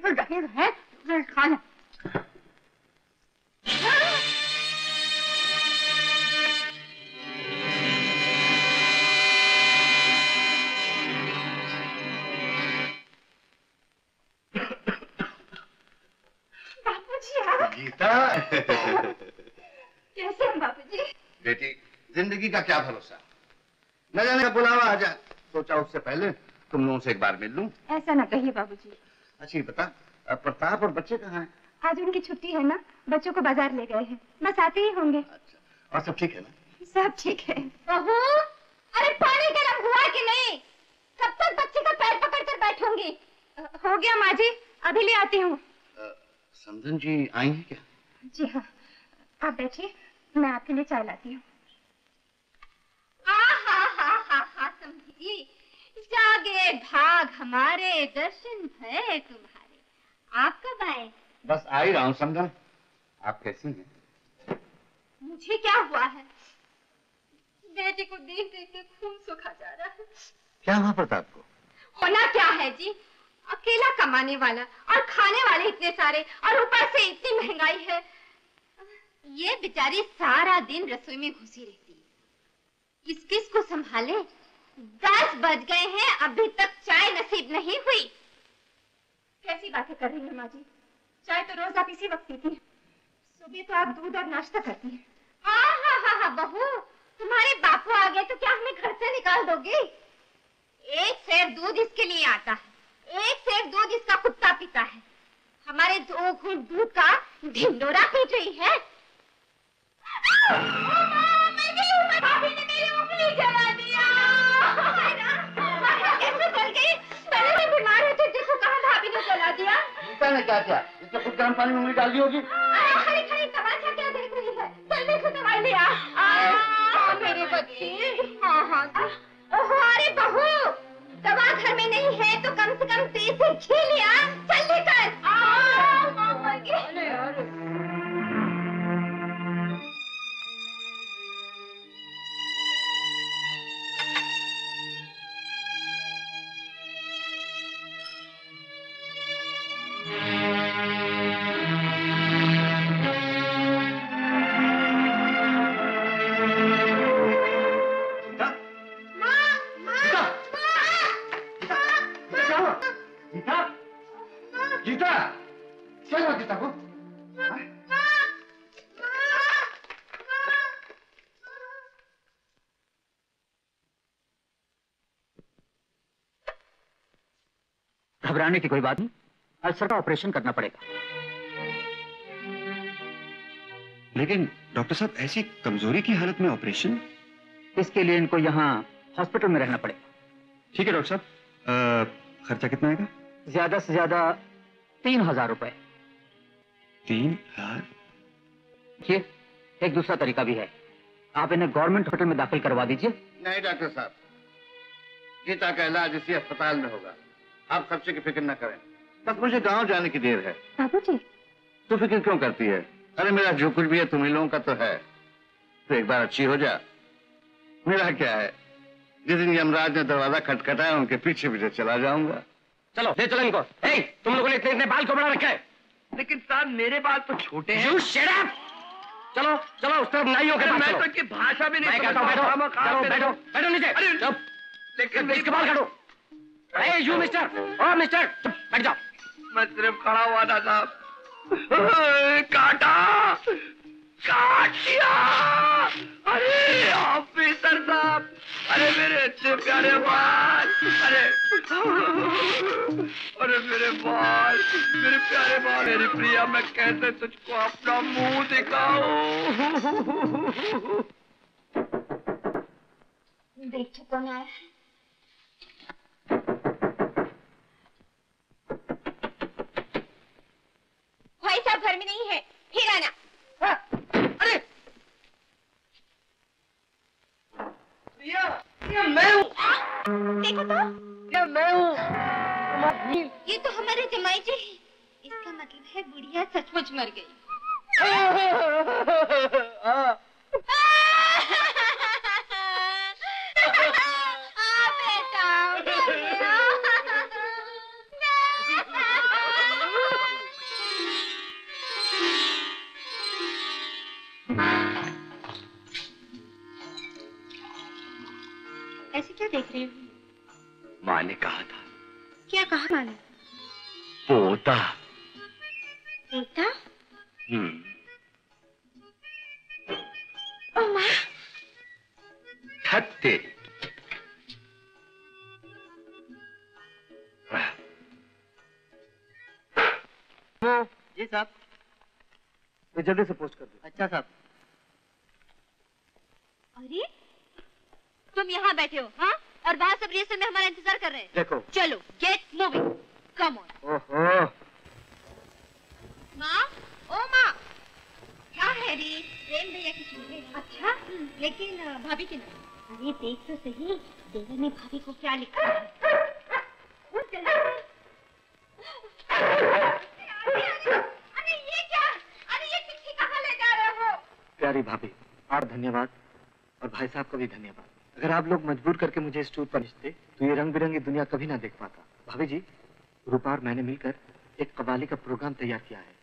नहीं तो है खाना गीता। कैसे हैं बापूजी? बेटी ज़िंदगी का क्या भरोसा? न जाने का बुलावा आ जाए। सोचा उससे पहले तुम लोगों से एक बार मिल लूँ। ऐसा ना कहिए बाबूजी अच्छी बता प्रताप और बच्चे कहाँ हैं? आज उनकी छुट्टी है ना बच्चों को बाज़ार ले गए हैं। बस आते ही होंगे। अच्छा और सब ठीक है ना? सब ठीक है। बहू अरे पानी गर्म हुआ कि नहीं? कब तक बच्चे का पैर पकड़ कर बैठूँगी? हो गया माँ जी अभी ले आती हूँ। समधन जी आई हैं क्या? जी हाँ आप बैठिए मैं आपके लिए चाय लाती हूँ समझी। जागे भाग हमारे दर्शन भय तुम्हारे। आप कब आए बस आ ही रहा हूँ समधन आप कैसी हैं? मुझे क्या हुआ है? बेटे को देख देख के खून सूखा जा रहा है। क्या हुआ प्रताप को? होना क्या है जी? अकेला कमाने वाला और खाने वाले इतने सारे और ऊपर से इतनी महँगाई है। ये बेचारी सारा दिन रसोई में घुसी रहती है। किस किस को संभाले? दस बज गए हैं अभी तक चाय नसीब नहीं हुई। कैसी बातें कर रही हैं माँ जी चाय तो रोज आप इसी वक्त पीती हैं। सुबह तो आप दूध और नाश्ता करती हैं। हाँ हाँ हाँ हाँ बहू तुम्हारे बापू आ गए तो क्या हमें घर से निकाल दोगे? एक सेर दूध इसके लिए आता है। एक सेर दूध इसका कुत्ता पीता है। हमारे दो घूंट दूध का ढिंडोरा पीट रही है। जला दिया? गीता ने क्या किया? इसने खुद गर्म पानी में उंगली डाल दी होगी। अरे, खड़ी खड़ी घबराने की कोई बात नहीं। अल्सर का ऑपरेशन करना पड़ेगा। लेकिन डॉक्टर साहब ऐसी कमज़ोरी की हालत में ऑपरेशन? इसके लिए इनको यहाँ हॉस्पिटल में रहना पड़ेगा। ठीक है डॉक्टर साहब। खर्चा कितना आएगा? ज़्यादा से ज़्यादा तीन हज़ार रुपए। तीन हज़ार? देखिए एक दूसरा तरीका भी है। आप इन्हें गवर्नमेंट हॉस्पिटल में दाखिल करवा दीजिए। नहीं डॉक्टर साहब। गीता का इलाज इसी अस्पताल में होगा। आप खर्चे की फ़िक्र न करें। बस मुझे गाँव जाने की देर है। बाबूजी। तू फ़िक्र क्यों करती है? अरे मेरा जो कुछ भी है तुम ही लोगों का तो है। तो एक बार अच्छी हो जा। मेरा क्या है? जिस दिन यमराज ने दरवाज़ा खटखटाया उनके पीछे पीछे चला जाऊँगा। चलो ले चलो इनको। ए, तुम लोगों ने इतने इतने बाल को बड़ा रखा है? लेकिन साहब मेरे बाल तो छोटे up! चलो चलो उस तरफ़ नाइयों के पास चलो। इनकी भाषा भी मैं कहता हूँ बैठो बैठो बैठो नीचे। चुप। लेकिन इसके बाल काटो। ए यू मिस्टर ओ मिस्टर बैठ जाओ मैं सिर्फ़ खड़ा हुआ था साहब। काटा। काटिया। अरे ऑफिसर साहब। अरे मेरे अच्छे प्यारे बाल। अरे अरे मेरे बाल। मेरे प्यारे बाल। मेरी प्रिया मैं कैसे तुझको अपना मुँह दिखाऊँ? देखो कौन आया। भाई साहब घर में नहीं है। फिर आना। अरे। प्रिया प्रिया मैं हूँ। देखो तो। मैं हूँ। ये तो हमारे जमाई जी है। इसका मतलब है बुढ़िया सचमुच मर गई। क्या देख रहे हो। माँ ने कहा था। क्या कहा माने पोता। बेटा हम्म। ओ माँ। ठत्ते जी साहब। जल्दी से पोस्ट कर दो। अच्छा साहब। अरे तुम यहाँ बैठे हो हाँ? और वहाँ सब रिहर्सल में हमारा इंतज़ार कर रहे हैं। देखो। चलो गेट मूविंग कम ऑन माँ? ओ माँ! क्या है रे? प्रेम भैया की चूल्हे अच्छा लेकिन भाभी की अरे देख तो सही। देवर ने भाभी को क्या लिखा है? उठ जल्दी कर। अरे ये क्या? अरे ये चिट्ठी कहाँ ले जा रहे हो? प्यारी भाभी आप धन्यवाद। और भाई साहब को भी धन्यवाद। अगर आप लोग मजबूर करके मुझे इस टूर पर भेजते तो ये रंग बिरंगी दुनिया कभी ना देख पाता। भाभी जी, रूपा और मैंने मिलकर एक कवाली का प्रोग्राम तैयार किया है।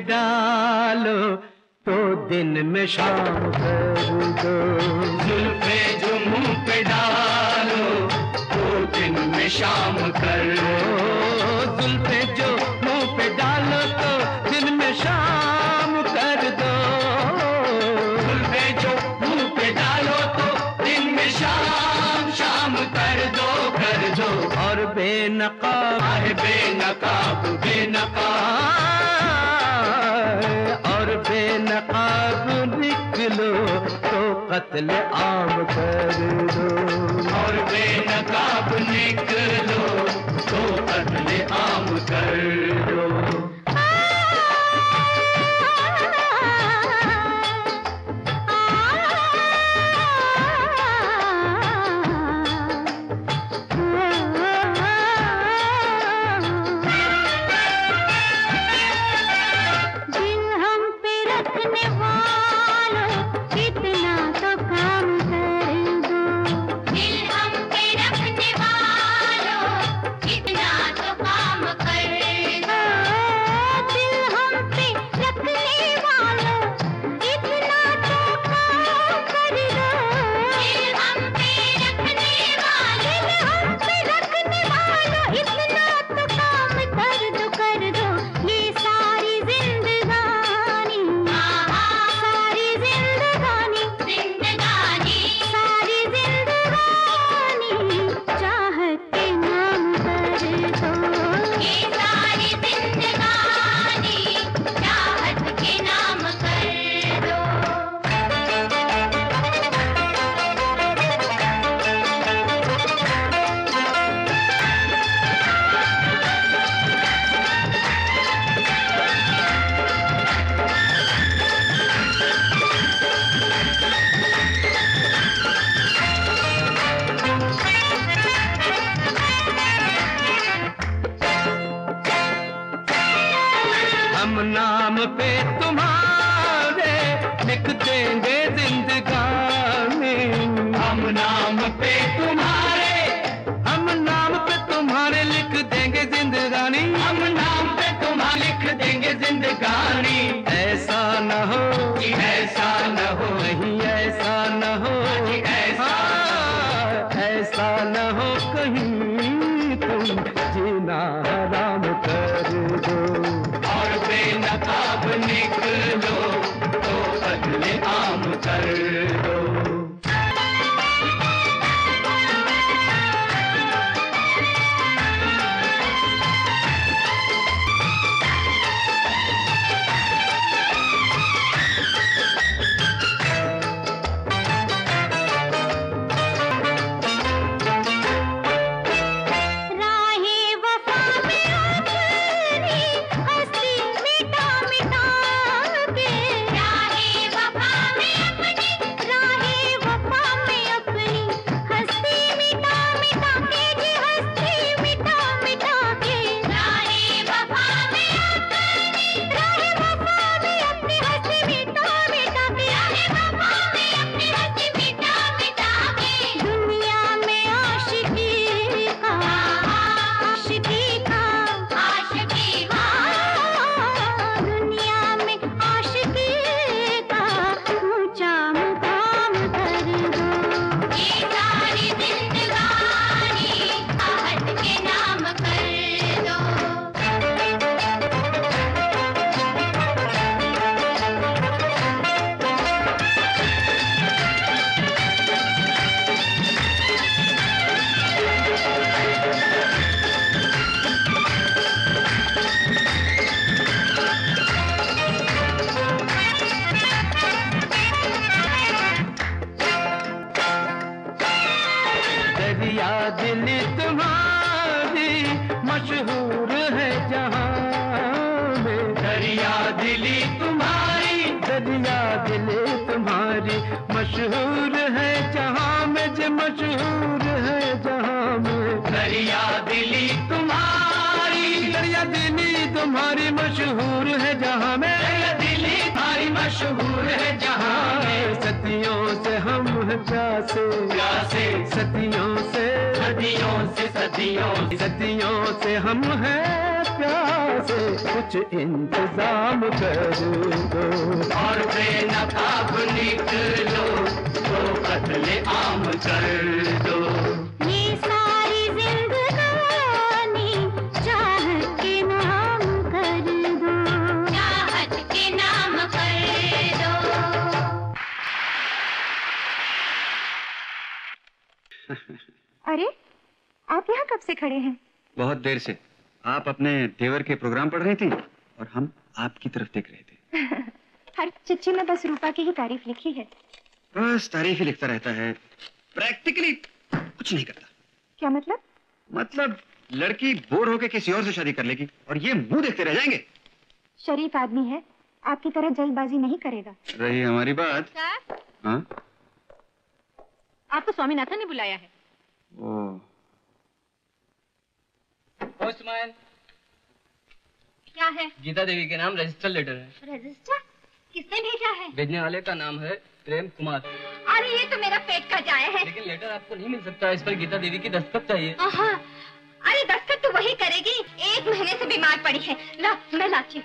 डालो तो दिन में शाम कर दो। जुल्फे जो मुँह पे डालो तो दिन में शाम कर दो। जुल्फे जो मुँह पे डालो तो दिन में शाम कर दो। जुल्फे जो मुँह पे डालो तो दिन में शाम शाम कर दो कर दो। और बेनकाब बेनकाब बेनकाब। कत्ल आम कर दो। और बेनकाब निकलो तो कत्ल आम कर रही थी और हम आपकी तरफ़ देख रहे थे। हर चिट्ठी में बस रूपा की ही तारीफ़ लिखी है। बस तारीफ़ ही लिखता रहता है। प्रैक्टिकली कुछ नहीं करता। क्या मतलब? मतलब लड़की बोर होके किसी और से शादी कर लेगी और ये मुँह देखते रह जाएँगे। शरीफ आदमी है आपकी तरह जल्दबाजी नहीं करेगा। रही हमारी बात। हाँ? आपको स्वामीनाथन ने बुलाया है। ओ। क्या है? गीता देवी के नाम रजिस्टर लेटर है। रजिस्टर किसने भेजा है? भेजने वाले का नाम है प्रेम कुमार। अरे ये तो मेरा पेट का जाया है। लेकिन लेटर आपको नहीं मिल सकता इस पर गीता देवी की दस्तखत चाहिए। अरे दस्तखत तो वही करेगी। एक महीने से बीमार पड़ी है। ला मैं लाची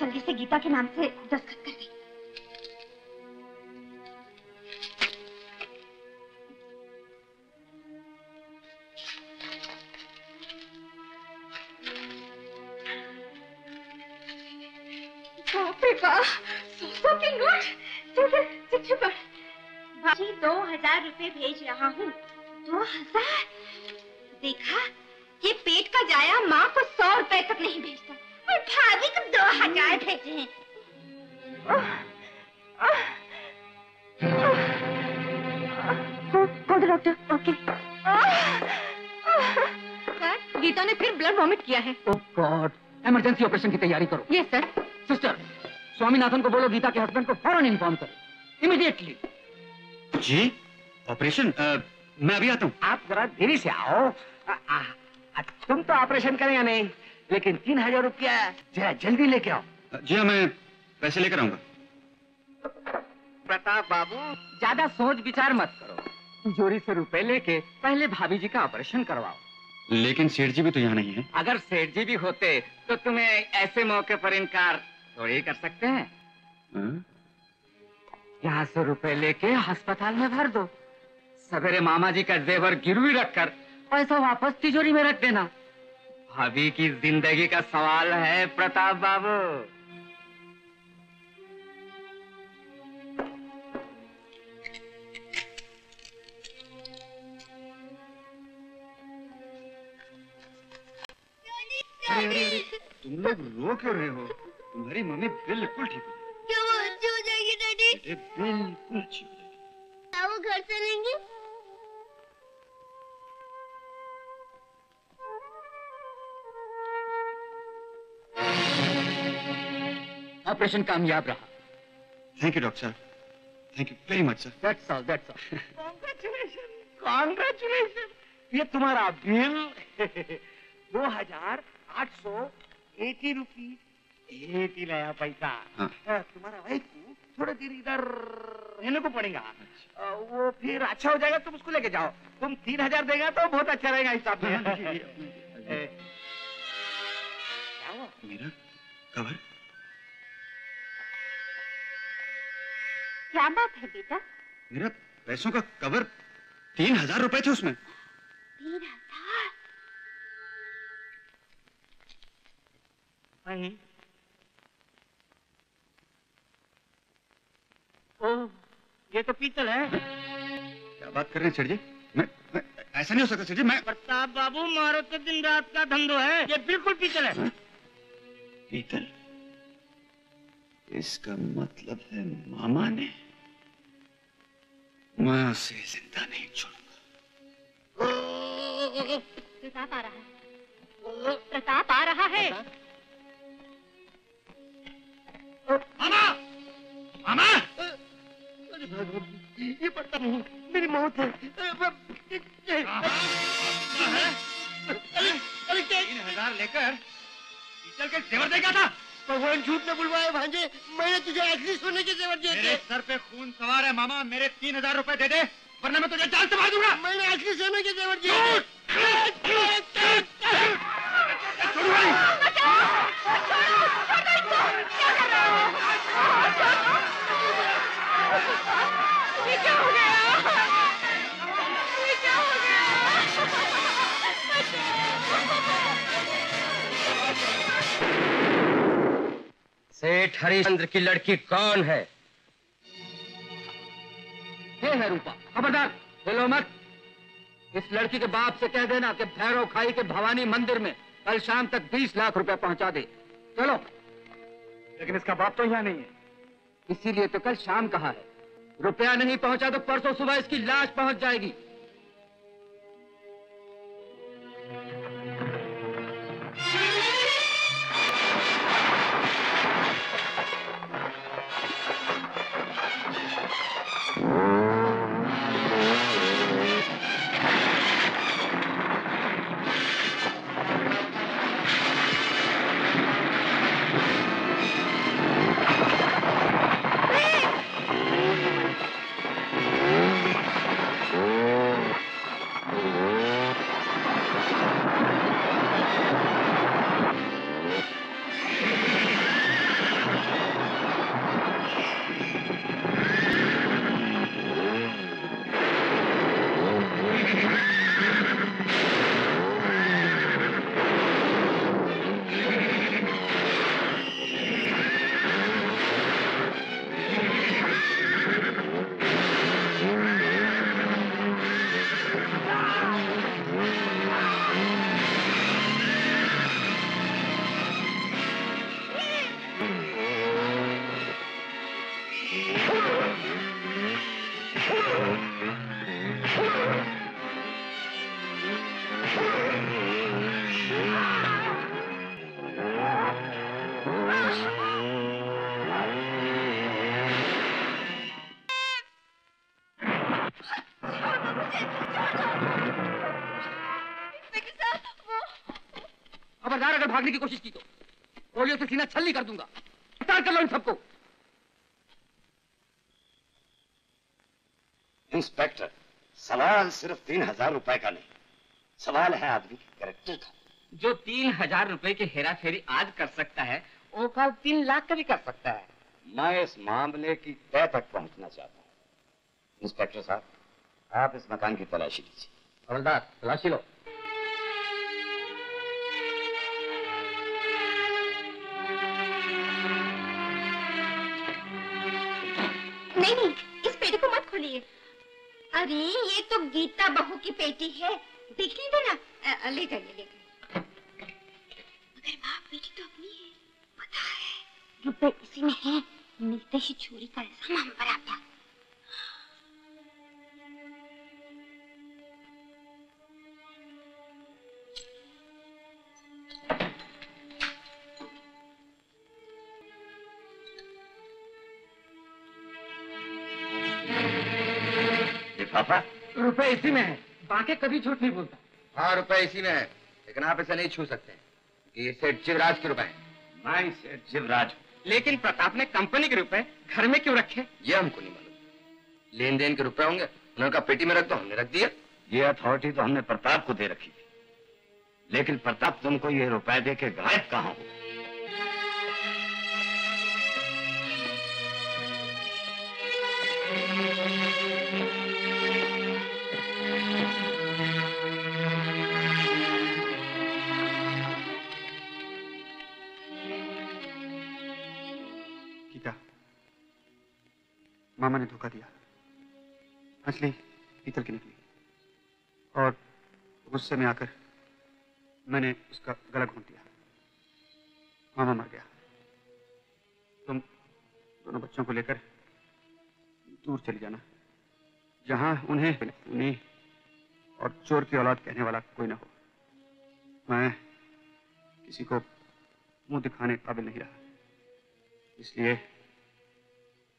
जल्दी से गीता के नाम से दस्तखत कर दी। रे सौ नोट पर भाभी दो हज़ार रुपए भेज रहा हूँ। दो हज़ार? देखा? ये पेट का जाया माँ को सौ रुपए तक नहीं भेजता। और भाभी को दो हज़ार भेजे हैं। डॉक्टर ओके सर गीता ने फिर ब्लड वॉमिट किया है। ओह गॉड इमरजेंसी ऑपरेशन की तैयारी करो। यस सर सिस्टर स्वामीनाथन को बोलो गीता के हस्बैंड को फ़ौरन इन्फॉर्म करो। इमीडिएटली जी ऑपरेशन मैं अभी आता हूँ। आप जरा देरी से आओ। आ, आ, आ, तुम तो ऑपरेशन करेंगे नहीं? लेकिन तीन हज़ार रुपया जरा जल्दी लेके आओ। जी हाँ मैं पैसे लेकर आऊँगा। प्रताप बाबू ज़्यादा सोच विचार मत करो। तिजोरी से रुपए लेके पहले भाभी जी का ऑपरेशन करवाओ। लेकिन सेठ जी भी तो यहाँ नहीं है। अगर सेठ जी भी होते तो तुम्हें ऐसे मौके पर इनकार थोड़ी कर सकते हैं। हाँ? यहाँ से रुपए लेके अस्पताल में भर दो। सवेरे मामा जी का जेवर गिरवी रखकर पैसा वापस तिजोरी में रख देना। भाभी की ज़िंदगी का सवाल है प्रताप बाबू। तुम लोग रो क्यों रहे हो? तुम्हारी मम्मी बिल्कुल ठीक हो क्यों? वो अच्छी हो जाएगी डैडी? जाएगी बिल्कुल अच्छी हो जाएगी। क्या वो घर चलेंगे ऑपरेशन कामयाब रहा। थैंक यू डॉक्टर साहब thank you very much sir that's all that's all congratulation congratulation ये तुम्हारा बिल दो हज़ार आठ सौ एटी रुपीज़ एटी नया पैसा। हाँ। तुम्हारा वाइफ को थोड़े दिन इधर रहने को पड़ेगा। अ, वो फिर अच्छा हो जाएगा तुम उसको लेके जाओ। तुम तीन हज़ार देगा तो बहुत अच्छा रहेगा हिसाब से। जी, जी, ए, क्या हुआ? मेरा कवर क्या बात है बेटा? मेरा पैसों का कवर तीन हज़ार रुपए थे उसमें। तीन हज़ार? ये तो पीतल है। क्या बात कर रहे हैं सेठ जी मैं, मैं ऐसा नहीं हो सकता सेठ जी मैं प्रताप बाबू मारो तो दिन रात का धंधो है। ये बिल्कुल पीतल है। पीतल? इसका मतलब है मामा ने मैं उसे ज़िंदा नहीं छोड़ूँगा प्रताप आ रहा है। प्रताप आ रहा है। मामा! मामा! अरे भगवान ये पड़ता नहीं मेरी मौत है अरे अरे क्या तीन हज़ार लेकर पीतल के जेवर देगा था भगवान झूठ न बुलवाए भांजे मैंने तुझे आखिरी सोने के जेवर दिए थे सर पे खून सवार है मामा मेरे तीन हज़ार रुपए दे दे वरना मैं तुझे जान से मार दूँगा मैंने आखिरी सोने के जेवर दिए थे छोड़ो क्या हो गया ये क्या हो सेठ हरिश्चंद्र की लड़की कौन है? ये है रूपा, खबरदार, बोलो मत। इस लड़की के बाप से कह देना कि भैरव खाई के भवानी मंदिर में कल शाम तक बीस लाख रुपए पहुँचा दे। चलो। लेकिन इसका बाप तो यहाँ नहीं है। इसीलिए तो कल शाम कहा है? रुपया नहीं पहुँचा तो परसों सुबह इसकी लाश पहुँच जाएगी। भागने की कोशिश की तो। गोलियों से सीना छल्ली कर दूँगा। गिरफ़्तार कर लो इन सबको। इंस्पेक्टर सवाल सिर्फ़ तीन हज़ार रुपए का नहीं। सवाल है आदमी के कैरेक्टर का। जो तीन हज़ार रुपए की हेरा फेरी आज कर सकता है वो कल तीन लाख का भी कर सकता है। मैं इस मामले की तय तक पहुँचना चाहता हूँ। इंस्पेक्टर साहब आप इस मकान की तलाशी लीजिए। हवलदार तलाशी लो। अरे ये तो गीता बहू की बेटी है। देखने दो ना। ले जाइए ले जाइए। मगर माँ बेटी तो अपनी है। पता है। रुपए इसी में है? मिलते ही चोरी का सामान बराबर लिफाफा रुपए इसी में है। बाकी कभी झूठ नहीं बोलता। हाँ रुपए इसी में है। लेकिन आप इसे नहीं छू सकते। ये सेठ शिवराज के रुपए हैं। मैं सेठ शिवराज लेकिन प्रताप ने कंपनी के रुपए घर में क्यों रखे? ये हमको नहीं मालूम। लेन देन के रुपए होंगे उन्होंने कहा पेटी में रख दो हमने रख दिया। ये अथॉरिटी तो हमने प्रताप को दे रखी थी। लेकिन प्रताप तुमको ये रुपए दे के गायब कहाँ हो मामा ने धोखा दिया। मछली पीतल की निकली। और गुस्से में आकर मैंने उसका गला घोंट दिया। मामा मर गया। तुम दोनों बच्चों को लेकर दूर चली जाना। जहाँ उन्हें उन्हें और चोर की औलाद कहने वाला कोई ना हो। मैं किसी को मुँह दिखाने काबिल नहीं रहा। इसलिए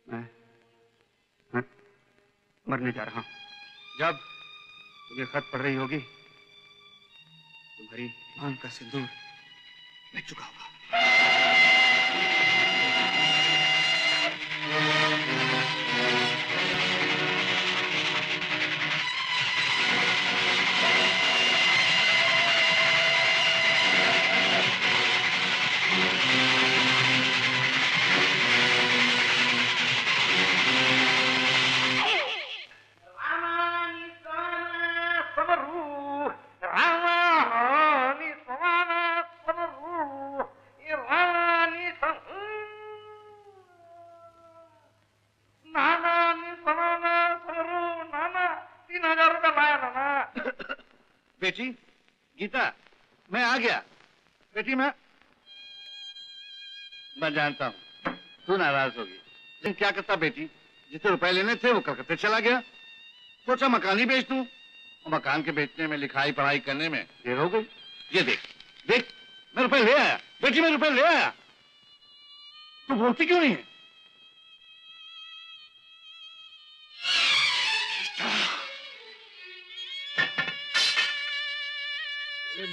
मैं मैं मरने जा रहा हूँ। जब तुम्हें खत पड़ रही होगी तुम्हारी मांग का सिंदूर मैं चुका होगा जानता हूँ। तू नाराज़ होगी। लेकिन क्या करता बेटी? जितने रुपए लेने थे, वो कलकत्ते चला गया। सोचा मकान ही बेच दू। मकान के बेचने में, लिखाई पढ़ाई करने में देर हो गई। ये देख देख, मैं रुपए ले आया। बेटी, मैं रुपए ले आया। तू बोलती क्यों नहीं है?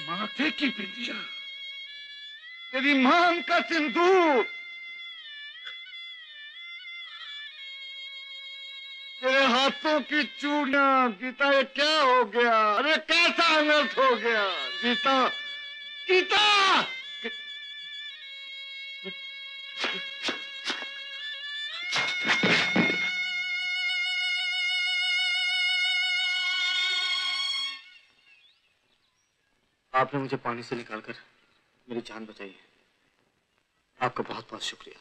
माथे की बिंदिया तेरी मांग का सिंदूर। हाथों की चूड़ियाँ गीता ये क्या हो गया? अरे कैसा अनर्थ हो गया? गीता गीता! आपने मुझे पानी से निकालकर मेरी जान बचाई है। आपका बहुत बहुत शुक्रिया।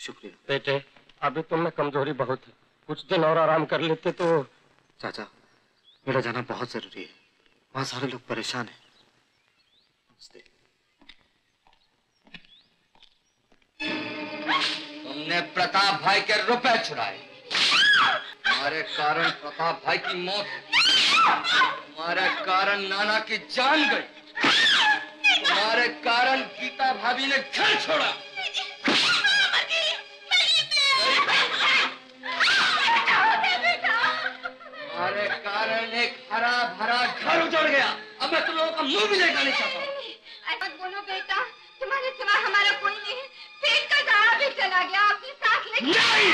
शुक्रिया। बेटे अभी तुम में कमज़ोरी बहुत है। कुछ दिन और आराम कर लेते तो चाचा, मेरा जाना बहुत ज़रूरी है। वहाँ सारे लोग परेशान हैं। तुमने प्रताप भाई के रुपए छुड़ाए। तुम्हारे कारण प्रताप भाई की मौत। तुम्हारे कारण नाना की जान गई। तुम्हारे कारण गीता भाभी ने घर छोड़ा। हरा भरा घर उजड़ गया। अब मैं तुम लोगों का मुँह भी देखना नहीं चाहता। ऐसा बोलो बेटा सिवा हमारा कोई नहीं पेट का भी चला गया साथ लेके अरे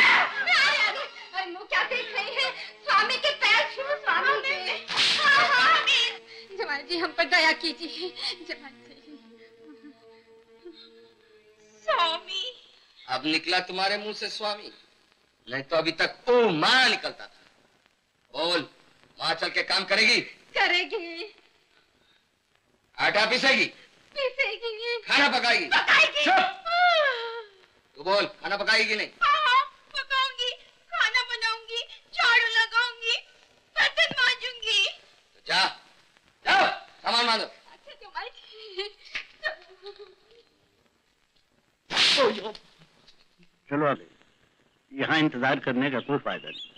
अरे क्या देख रही है? स्वामी के पैर छू स्वामी के। हाँ, हाँ। जमाल जी हम पर दया कीजिए। जमाल जी। स्वामी। अब निकला तुम्हारे मुँह से स्वामी। नहीं तो अभी तक ओ माँ निकलता था। बोल। वहाँ चल के काम करेगी। करेगी। आटा पीसेगी। पीसेगी। खाना पकाएगी। पकाएगी। तू बोल खाना पकाएगी नहीं? हाँ, हाँ, पकाऊँगी। खाना बनाऊँगी। झाड़ू लगाऊँगी। बर्तन मांजूँगी। तो जा। जाओ सामान मांगो अच्छा जी चलो अभी यहाँ इंतज़ार करने का कोई फ़ायदा नहीं।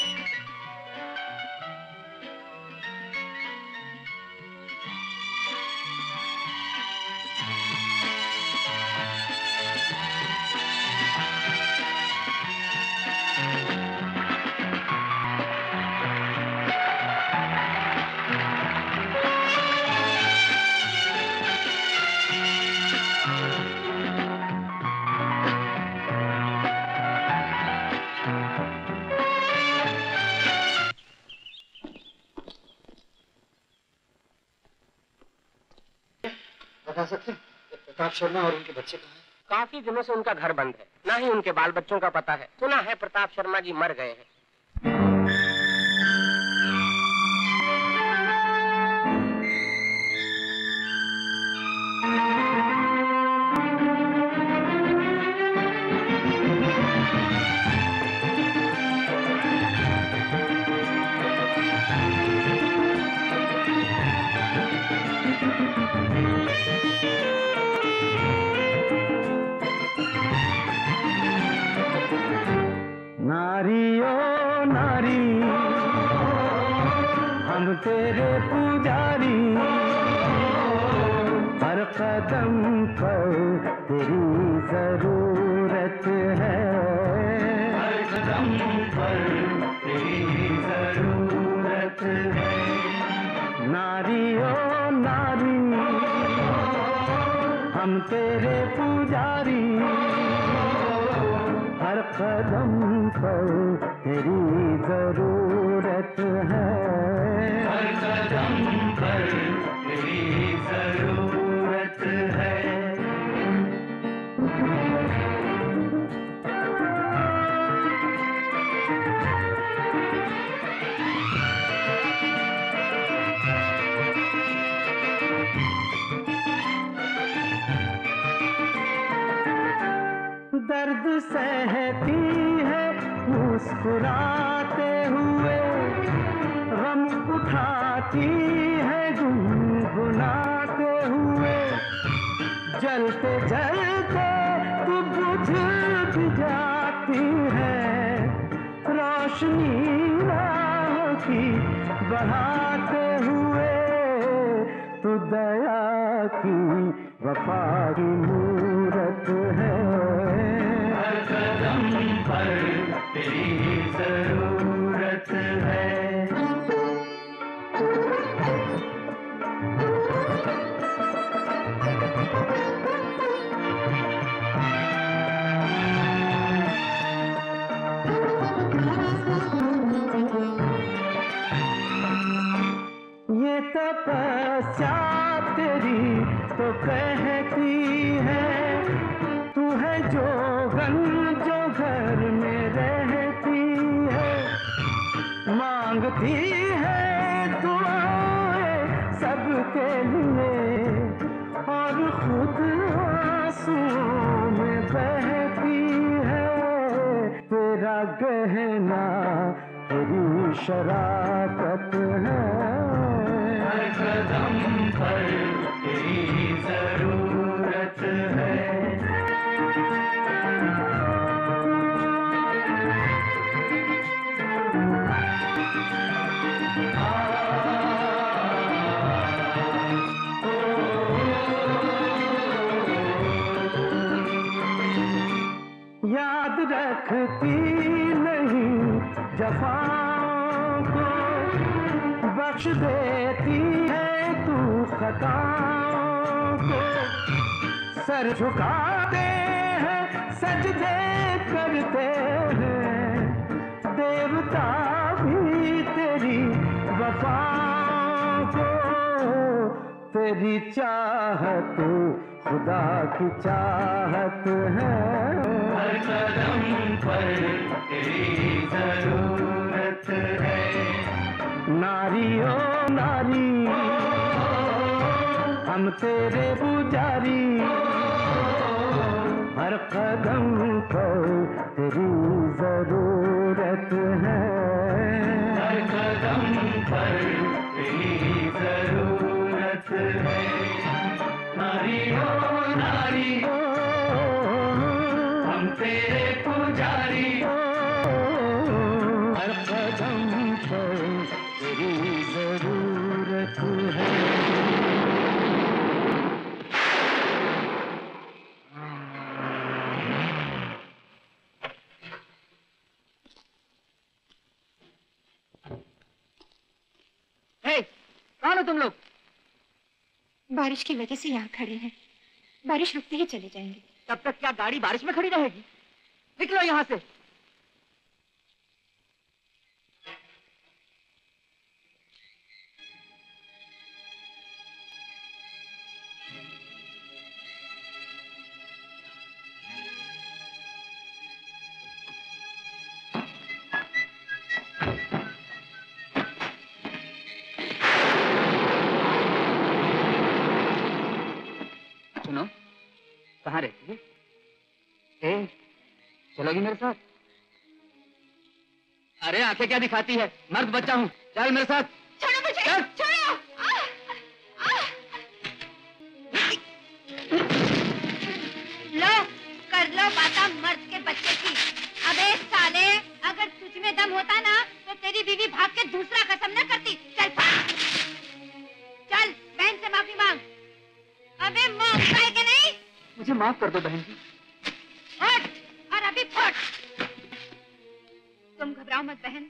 बता सकते प्रताप शर्मा और उनके बच्चे कहाँ काफ़ी दिनों से उनका घर बंद है। ना ही उनके बाल बच्चों का पता है। सुना है प्रताप शर्मा जी मर गए हैं। नारी ओ नारी हम तेरे पुजारी। हर कदम पर तेरी ज़रूरत बारिश की वजह से यहाँ खड़े हैं। बारिश रुकते ही चले जाएँगे। तब तक क्या गाड़ी बारिश में खड़ी रहेगी? निकलो यहाँ से। कहाँ रहती है? ए, चलोगी मेरे साथ? अरे आँखें क्या दिखाती है? मर्द बच्चा हूँ। चल मेरे साथ। छोड़ो मुझे चल। छोड़ो! लो कर लो बाता मर्द के बच्चे की। अबे साले अगर तुझ में दम होता ना तो तेरी बीवी भाग के दूसरा कसम न करती। चल चल बहन से माफ़ी मांग। अबे माँगता है नहीं? मुझे माफ़ कर दो बहन जी। फट! और अभी फट! तुम घबराओ मत बहन।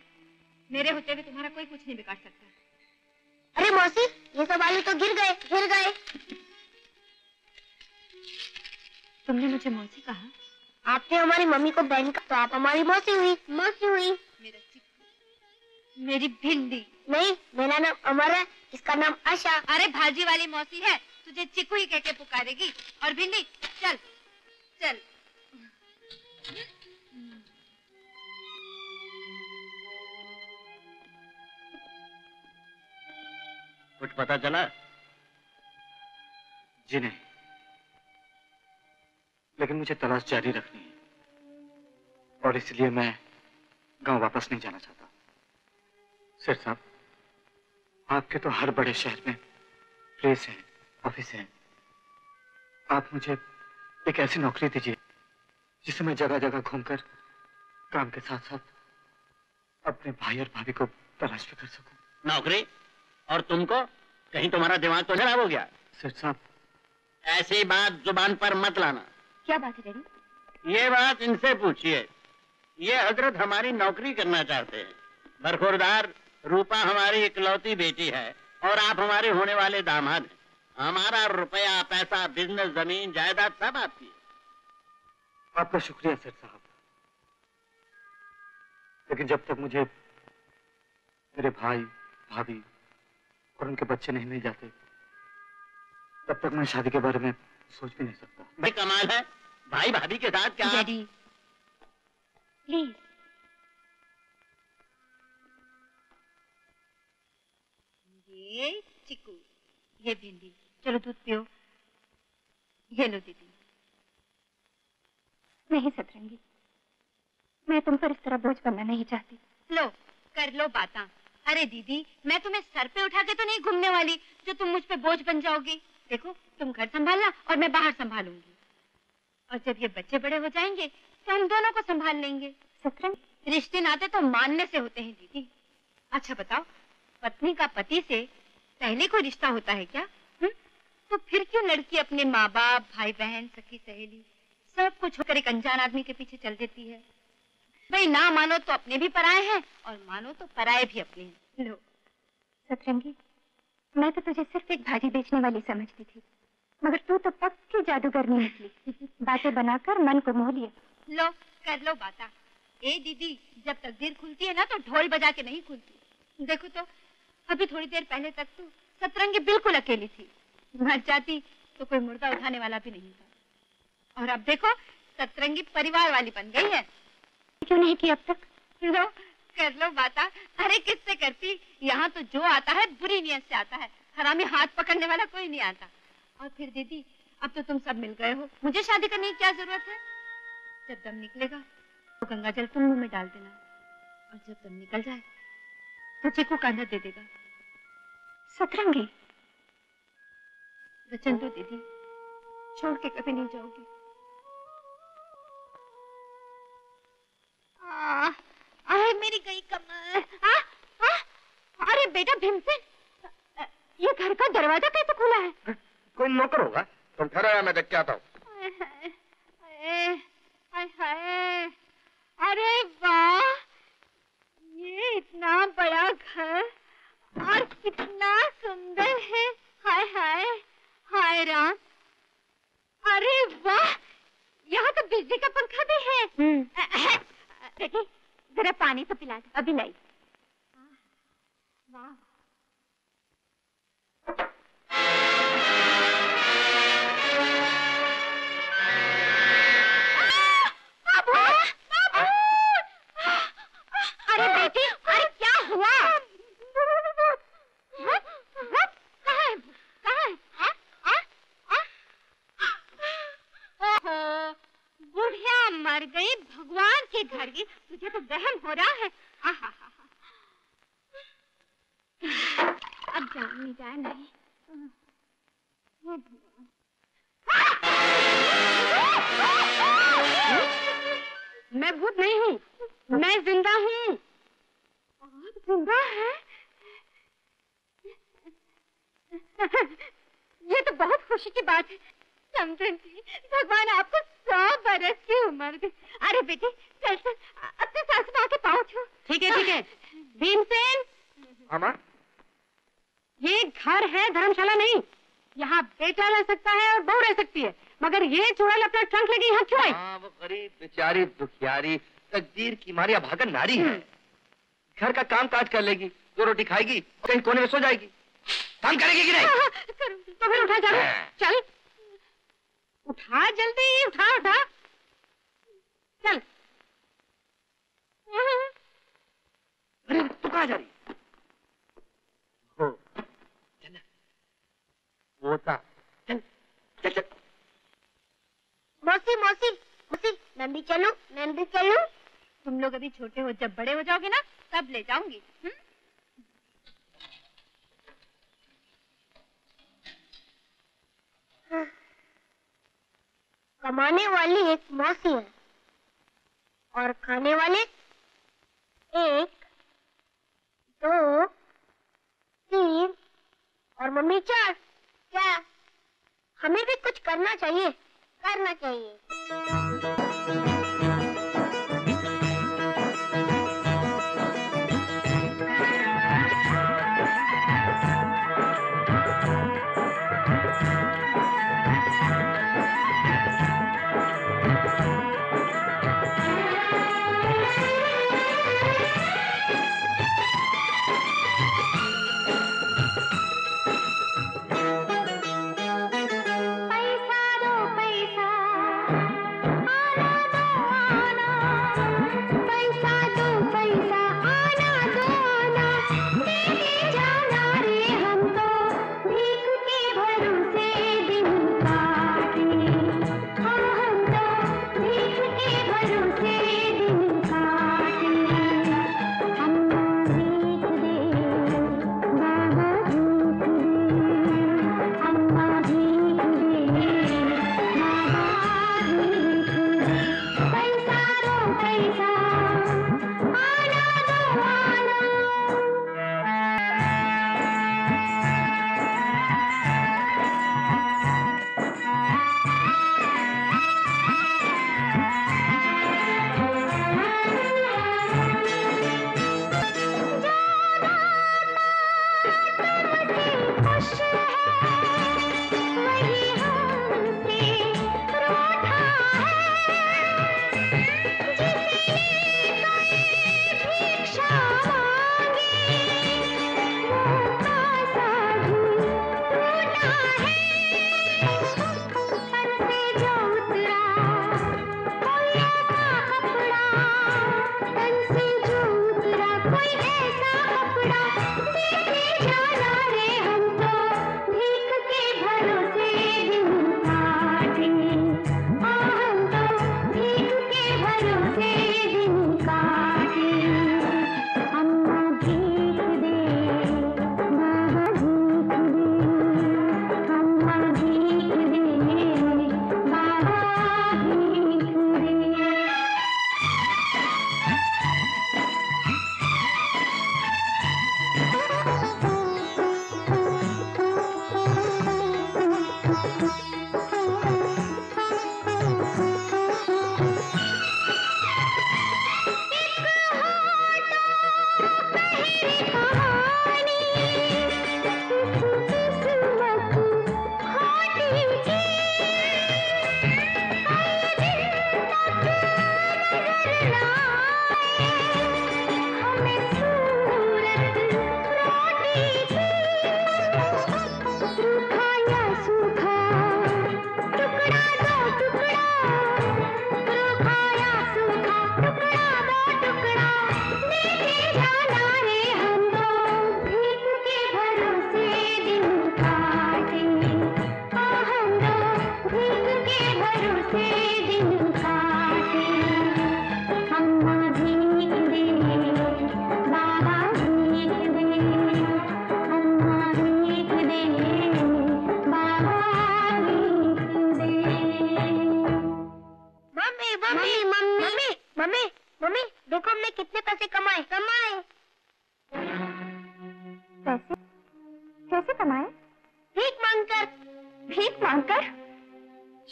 मेरे होते हुए तुम्हारा कोई कुछ नहीं बिगाड़ सकता। अरे मौसी ये सब आलू तो गिर गए गिर गए। तुमने मुझे मौसी कहा? आपने हमारी मम्मी को बहन का तो आप हमारी मौसी हुई मौसी हुई। मेरा मेरी भिंडी। नहीं मेरा नाम अमर है इसका नाम आशा। अरे भाजी वाली मौसी है तुझे चिक्कू ही कह के पुकारेगी। और भिंडी चल चल। कुछ पता चला? जी नहीं। लेकिन मुझे तलाश जारी रखनी है। और इसलिए मैं गाँव वापस नहीं जाना चाहता। सर साहब, आपके तो हर बड़े शहर में प्लेस है। ऑफ़िस है। आप मुझे एक ऐसी नौकरी दीजिए जिससे मैं जगह जगह घूमकर काम के साथ साथ अपने भाई और भाभी को तलाश भी कर सकूँ। नौकरी? और तुमको? कहीं तुम्हारा दिमाग तो खराब हो गया? सर साहब। ऐसी बात ज़ुबान पर मत लाना। क्या बात है डैडी? ये बात इनसे पूछिए। ये हज़रत हमारी नौकरी करना चाहते हैं। बरखुरदार रूपा हमारी इकलौती बेटी है और आप हमारे होने वाले दामाद हैं। हमारा रुपया पैसा बिज़नेस ज़मीन जायदाद सब आपकी है। आपका शुक्रिया सर साहब। लेकिन जब तक मुझे मेरे भाई भाभी और उनके बच्चे नहीं मिल जाते तब तक मैं शादी के बारे में सोच भी नहीं सकता। भाई कमाल है। भाई भाभी के साथ क्या? Daddy please. ये चिकू ये भिंडी। चलो दूध पियो ये लो दीदी। नहीं सतरंगी। मैं तुम पर इस तरह बोझ बनना नहीं चाहती। लो कर लो बाता। अरे दीदी मैं तुम्हें सर पे उठा के तो नहीं घूमने वाली जो तुम मुझ पे बोझ बन जाओगी। देखो तुम घर संभालना और मैं बाहर संभालूँगी। और जब ये बच्चे बड़े हो जाएँगे तो हम दोनों को संभाल लेंगे। सतरंग? रिश्ते नाते तो मानने से होते हैं दीदी। अच्छा बताओ पत्नी का पति से पहले कोई रिश्ता होता है क्या? तो फिर क्यों लड़की अपने माँ बाप भाई बहन सखी सहेली सब कुछ होकर एक अनजान आदमी के पीछे चल देती है? भाई ना मानो तो अपने भी पराए हैं और मानो तो पराए भी अपने हैं। लो सतरंगी मैं तो तुझे सिर्फ़ एक भाजी बेचने वाली समझती थी मगर तू तो पक्की जादूगरनी निकली बातें बनाकर मन को मोह लिया लो कर लो बाता। ए दीदी जब तकदीर खुलती है ना तो ढोल बजा के नहीं खुलती। देखो तो अभी थोड़ी देर पहले तक तू सतरंगी बिल्कुल अकेली थी। मर जाती तो कोई मुर्दा उठाने वाला भी नहीं था। और अब देखो सतरंगी परिवार वाली बन गई है। क्यों नहीं की अब तक? लो कर लो बाता। अरे किससे करती? यहाँ तो जो आता है बुरी नियत से आता है। हरामी हाथ पकड़ने वाला कोई नहीं आता। और फिर दीदी अब तो तुम सब मिल गए हो। मुझे शादी करने की क्या ज़रूरत है? जब दम निकलेगा तो गंगा जल तुम मुँह में डाल देना। और जब दम निकल जाए तो चीकू कांधा दे देगा। सतरंगी? वचन दो दीदी छोड़ के कभी नहीं जाओगी आ, आए मेरी गई कमर आ, आ, अरे बेटा भीमसेन ये घर का दरवाज़ा कैसे खुला है? कोई नौकर होगा? तुम ठहरो या मैं देख के आता हूँ। अरे वाह ये इतना बड़ा घर और कितना सुंदर है हाय हाय। हाय राम। अरे वाह! यहाँ तो बिजली का पंखा भी है। देखिए जरा पानी तो पिला दो। अभी नहीं। वाह। मर गई भगवान के घर की। तुझे तो वहम हो रहा है। अब जान नहीं जाए नहीं। हे भगवान। मैं भूत नहीं हूँ। मैं ज़िंदा हूँ। आप ज़िंदा है? ये तो बहुत खुशी की बात है। समझन जी भगवान आपको सौ बरस की उम्र दे अरे बेटी चल चल अपने सासू माँ के पाँव छू। ठीक है ठीक है। भीमसेन? मामा ये घर है धर्मशाला नहीं। यहाँ बेटा रह सकता है और बहू रह सकती है। मगर ये चुड़ैल अपना ट्रंक लेके यहाँ क्यों आई हाँ वो गरीब बेचारी दुखियारी तकदीर की मारिया भागन नारी है। घर का काम काज कर लेगी दो रोटी खाएगी कहीं कोने में सो जाएगी। काम करेगी कि नहीं? तो फिर उठा चल। चल। उठा जल्दी उठा उठा। चल। अरे तू कहाँ जा रही हो? चल। चल चल चल। मौसी मौसी मौसी मैं भी चलूँ मैं भी चलूँ। तुम लोग अभी छोटे हो जब बड़े हो जाओगे ना तब ले जाऊँगी हम्म? कमाने वाली एक मौसी है। और खाने वाले एक, दो, तीन, और मम्मी चार। क्या? हमें भी कुछ करना चाहिए करना चाहिए।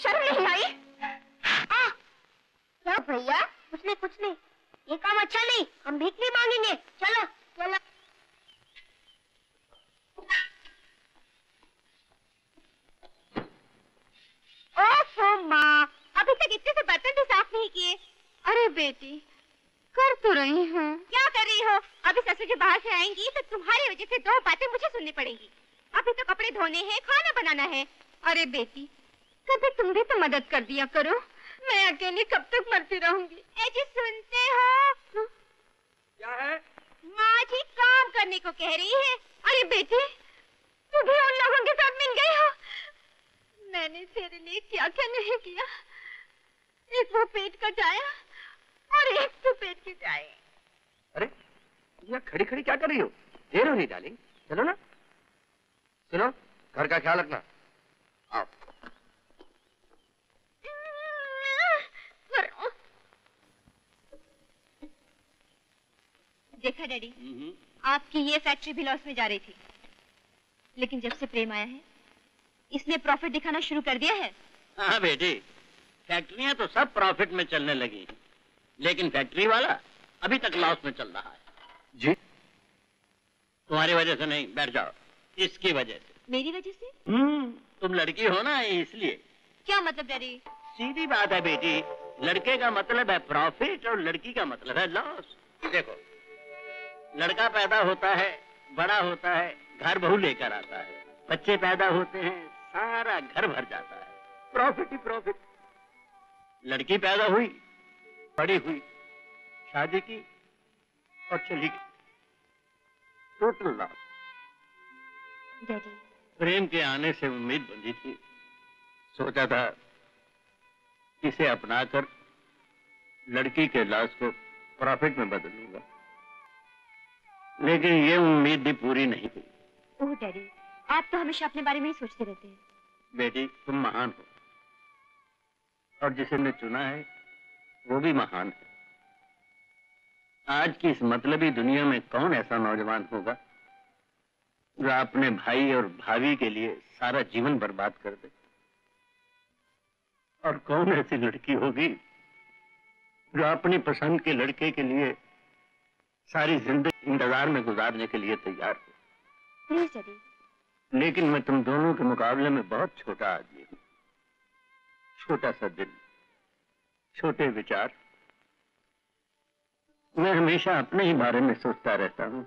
शर्म नहीं आई? क्या भैया उसने कुछ नहीं। ये काम अच्छा नहीं हम भीख नहीं मांगेंगे। चलो चलो। ओफो माँ अभी तक इतने से बर्तन भी साफ़ नहीं किए। अरे बेटी कर तो रही हूँ। क्या कर रही हो? अभी ससुर जी बाहर से आएँगी तो तुम्हारी वजह से दो बातें मुझे सुननी पड़ेंगी। अभी तो कपड़े धोने हैं खाना बनाना है। अरे बेटी कभी तुम भी तो मदद कर दिया करो। मैं अकेली कब तक मरती रहूँगी? जी सुनते हो? क्या है? माँ जी काम करने को कह रही है। अरे बेटी? तू भी उन लोगों के साथ मिल गई हो? मैंने तेरे लिए क्या क्या नहीं किया। एक वो पेट कटाया और एक तो पेट की जाए। अरे यहाँ खड़ी खड़ी क्या कर रही हो? देर हो नहीं डालेंगे चलो ना। सुनो घर का ख्याल रखना। आओ देखा डैडी? आपकी ये फैक्ट्री भी लॉस में जा रही थी। लेकिन जब से प्रेम आया है इसने प्रॉफिट दिखाना शुरू कर दिया है। हाँ बेटी फैक्ट्रियाँ तो सब प्रॉफिट में चलने लगी लेकिन फैक्ट्री वाला अभी तक लॉस में चल रहा है। जी। तुम्हारी वजह से नहीं बैठ जाओ। इसकी वजह से। मेरी वजह से? हम्म। तुम लड़की हो ना इसलिए। क्या मतलब डैडी? सीधी बात है बेटी लड़के का मतलब है प्रॉफिट और लड़की का मतलब है लॉस। देखो लड़का पैदा होता है बड़ा होता है घर बहू लेकर आता है। बच्चे पैदा होते हैं सारा घर भर जाता है। प्रॉफिट ही प्रॉफिट लड़की पैदा हुई बड़ी हुई शादी की और चली गई। टोटल लॉस प्रेम के आने से उम्मीद बंधी थी। सोचा था इसे अपनाकर लड़की के लाश को प्रॉफिट में बदलूँगा लेकिन ये उम्मीद भी पूरी नहीं हुई। ओह डैडी आप तो हमेशा अपने बारे में ही सोचते रहते हैं। बेटी तुम महान हो। और जिसे मैं चुना है वो भी महान है। आज की इस मतलबी दुनिया में कौन ऐसा नौजवान होगा जो अपने भाई और भाभी के लिए सारा जीवन बर्बाद कर दे? और कौन ऐसी लड़की होगी जो अपनी पसंद के लड़के के लिए सारी ज़िंदगी इंतज़ार में गुजारने के लिए तैयार हो लेकिन मैं तुम दोनों के मुकाबले में बहुत छोटा आदमी हूँ। छोटा सा दिल छोटे विचार। मैं हमेशा अपने ही बारे में सोचता रहता हूँ।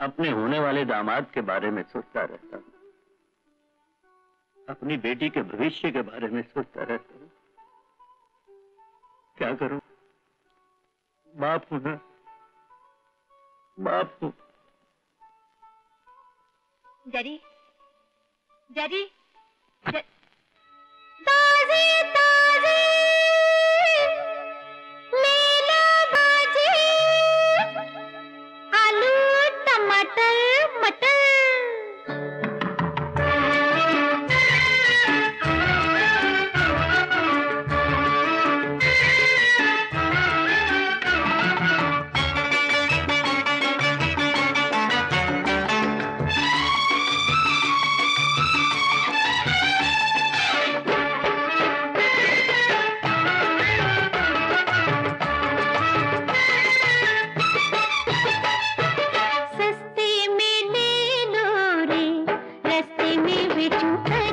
अपने होने वाले दामाद के बारे में सोचता रहता हूँ। अपनी बेटी के भविष्य के बारे में सोचता रहता हूँ। क्या करूँ? बाप हूँ माफ़ हूँ। डैडी डैडी मटर मटर में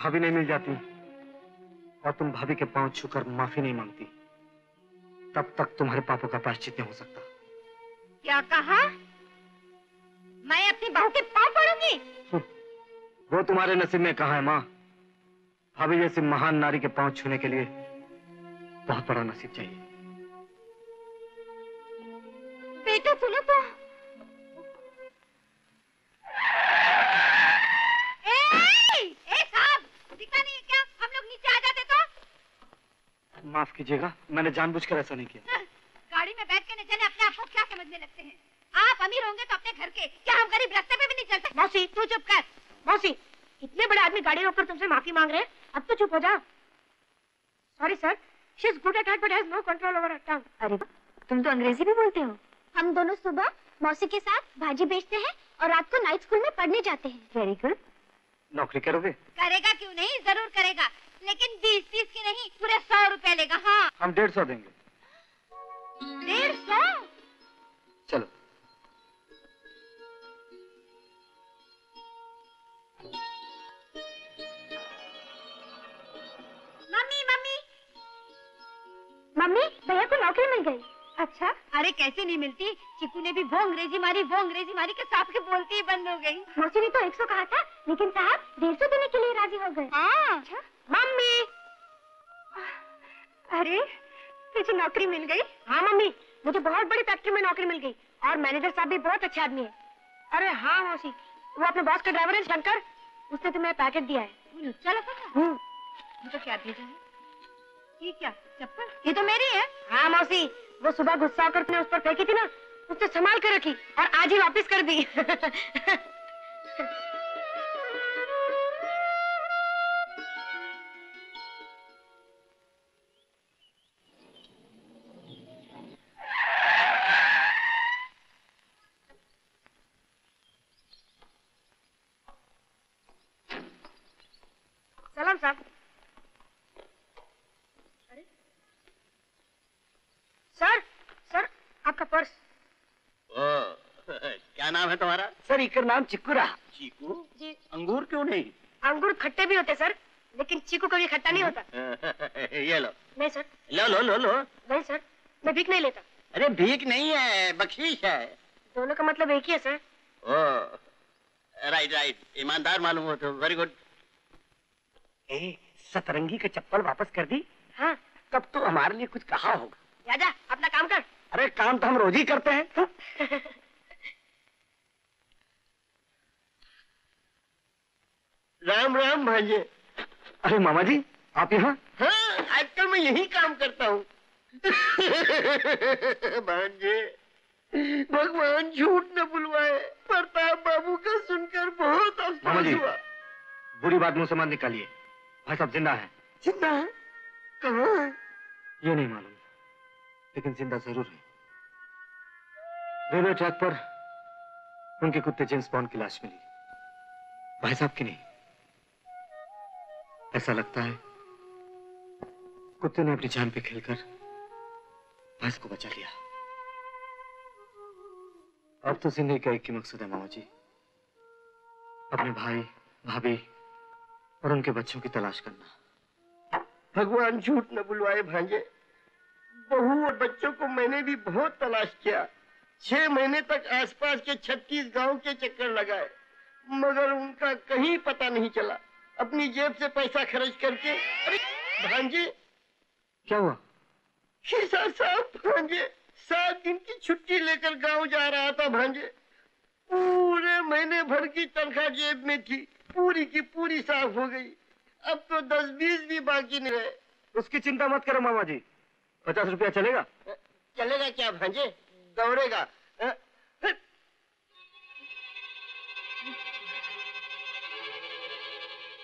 भाभी नहीं मिल जाती। और तुम भाभी के पाँव छूकर माफ़ी नहीं मांगती। तब तक तुम्हारे पापों का प्रायश्चित नहीं हो सकता। क्या कहा? मैं अपनी बहू के पाँव पड़ूँगी वो तुम्हारे नसीब में कहा है माँ? भाभी जैसी महान नारी के पाँव छूने के लिए बहुत बड़ा नसीब चाहिए। बेटा सुनो तो। माफ़ कीजिएगा मैंने जानबूझकर ऐसा नहीं किया। गाड़ी में बैठ के न जाने अपने आप को क्या समझने लगते हैं। आप अमीर होंगे तो अपने घर के क्या हम गरीब रास्ते पे भी नहीं चल सकते मौसी तू चुप कर। मौसी इतने बड़े आदमी गाड़ी रोककर तुमसे माफ़ी मांग रहे हैं अब तो चुप हो जा। Sorry sir she is good at heart but has no control over her tongue अरे तुम तो अंग्रेज़ी भी बोलते हो। हम दोनों सुबह मौसी के साथ भाजी बेचते हैं और रात को नाइट स्कूल में पढ़ने जाते हैं। वेरी गुड नौकरी करोगे? करेगा क्यों नहीं? ज़रूर करेगा। लेकिन बीस तीस की नहीं पूरे सौ रुपए लेगा हाँ। हम डेढ़ सौ देंगे। डेढ़ सौ? चलो। Mummy mummy. मम्मी भैया को नौकरी मिल गई। अच्छा? अरे कैसे नहीं मिलती? चिकू ने भी वो अंग्रेज़ी मारी वो अंग्रेज़ी मारी के साथ के बोलती ही बंद हो गई। मौसी ने तो एक सौ कहा था लेकिन साहब डेढ़ सौ देने के लिए राज़ी हो गए। हाँ। अच्छा। मम्मी। अरे तुझे नौकरी मिल गई? हाँ मम्मी मुझे बहुत बड़ी फैक्ट्री में नौकरी मिल गई और मैनेजर साहब भी बहुत अच्छे आदमी है। अरे हाँ मौसी वो अपने बॉस का ड्राइवर है शंकर। उसने तुम्हें पैकेट दिया है। चलो तो क्या भेजा है? ये क्या चप्पल? ये तो मेरी है। हाँ मौसी वो सुबह गुस्सा होकर तुमने उस पर फेंकी थी ना उसने संभाल कर रखी और आज ही वापस कर दी। सर इकर नाम चिक्कू रहा। चीकू? जी। अंगूर क्यों नहीं? अंगूर खट्टे भी होते सर लेकिन चीकू कभी खट्टा नहीं होता। ये लो। नहीं सर। लो लो लो लो। नहीं सर मैं भीख नहीं लेता। अरे भीख नहीं है बख्शीश है। दोनों का मतलब एक ही है सर। ओ राइट राइट। ईमानदार मालूम हो तो वेरी गुड ए सतरंगी का चप्पल वापस कर दी? हाँ। तब तो हमारे लिए कुछ कहा होगा। राजा अपना काम कर। अरे काम तो हम रोज ही करते हैं। राम राम भांजे। अरे मामा जी आप यहाँ? हाँ आजकल मैं यही काम करता हूँ। भांजे भगवान झूठ न बुलवाए। प्रताप बाबू का सुनकर बहुत मामा अफसोस जी हुआ। बुरी बात मुँह से मत निकालिए। भाई साहब ज़िंदा है। ज़िंदा? है कहाँ है? ये नहीं मालूम लेकिन ज़िंदा ज़रूर है। रेलवे ट्रैक पर उनके कुत्ते जेम्स बॉन्ड की लाश मिली। भाई साहब की नहीं ऐसा लगता है। कुत्ते ने अपनी जान पे खेलकर भैंस को बचा लिया। अब तो ज़िंदगी का एक ही मकसद है, मामा जी। अपने भाई, भाभी और उनके बच्चों की तलाश करना। भगवान झूठ न बुलवाए भांजे बहू और बच्चों को मैंने भी बहुत तलाश किया। छह महीने तक आसपास के छत्तीस गाँव के चक्कर लगाए, मगर उनका कहीं पता नहीं चला। अपनी जेब से पैसा खर्च करके। अरे भांजे। क्या हुआ? खिसा साहब भांजे। सात दिन की छुट्टी लेकर गाँव जा रहा था भांजे। पूरे महीने भर की तनख्वाह जेब में थी। पूरी की पूरी साफ़ हो गई। अब तो दस बीस भी बाकी नहीं रहे। उसकी चिंता मत करो मामा जी। पचास रुपया चलेगा। चलेगा क्या भांजे? दौड़ेगा।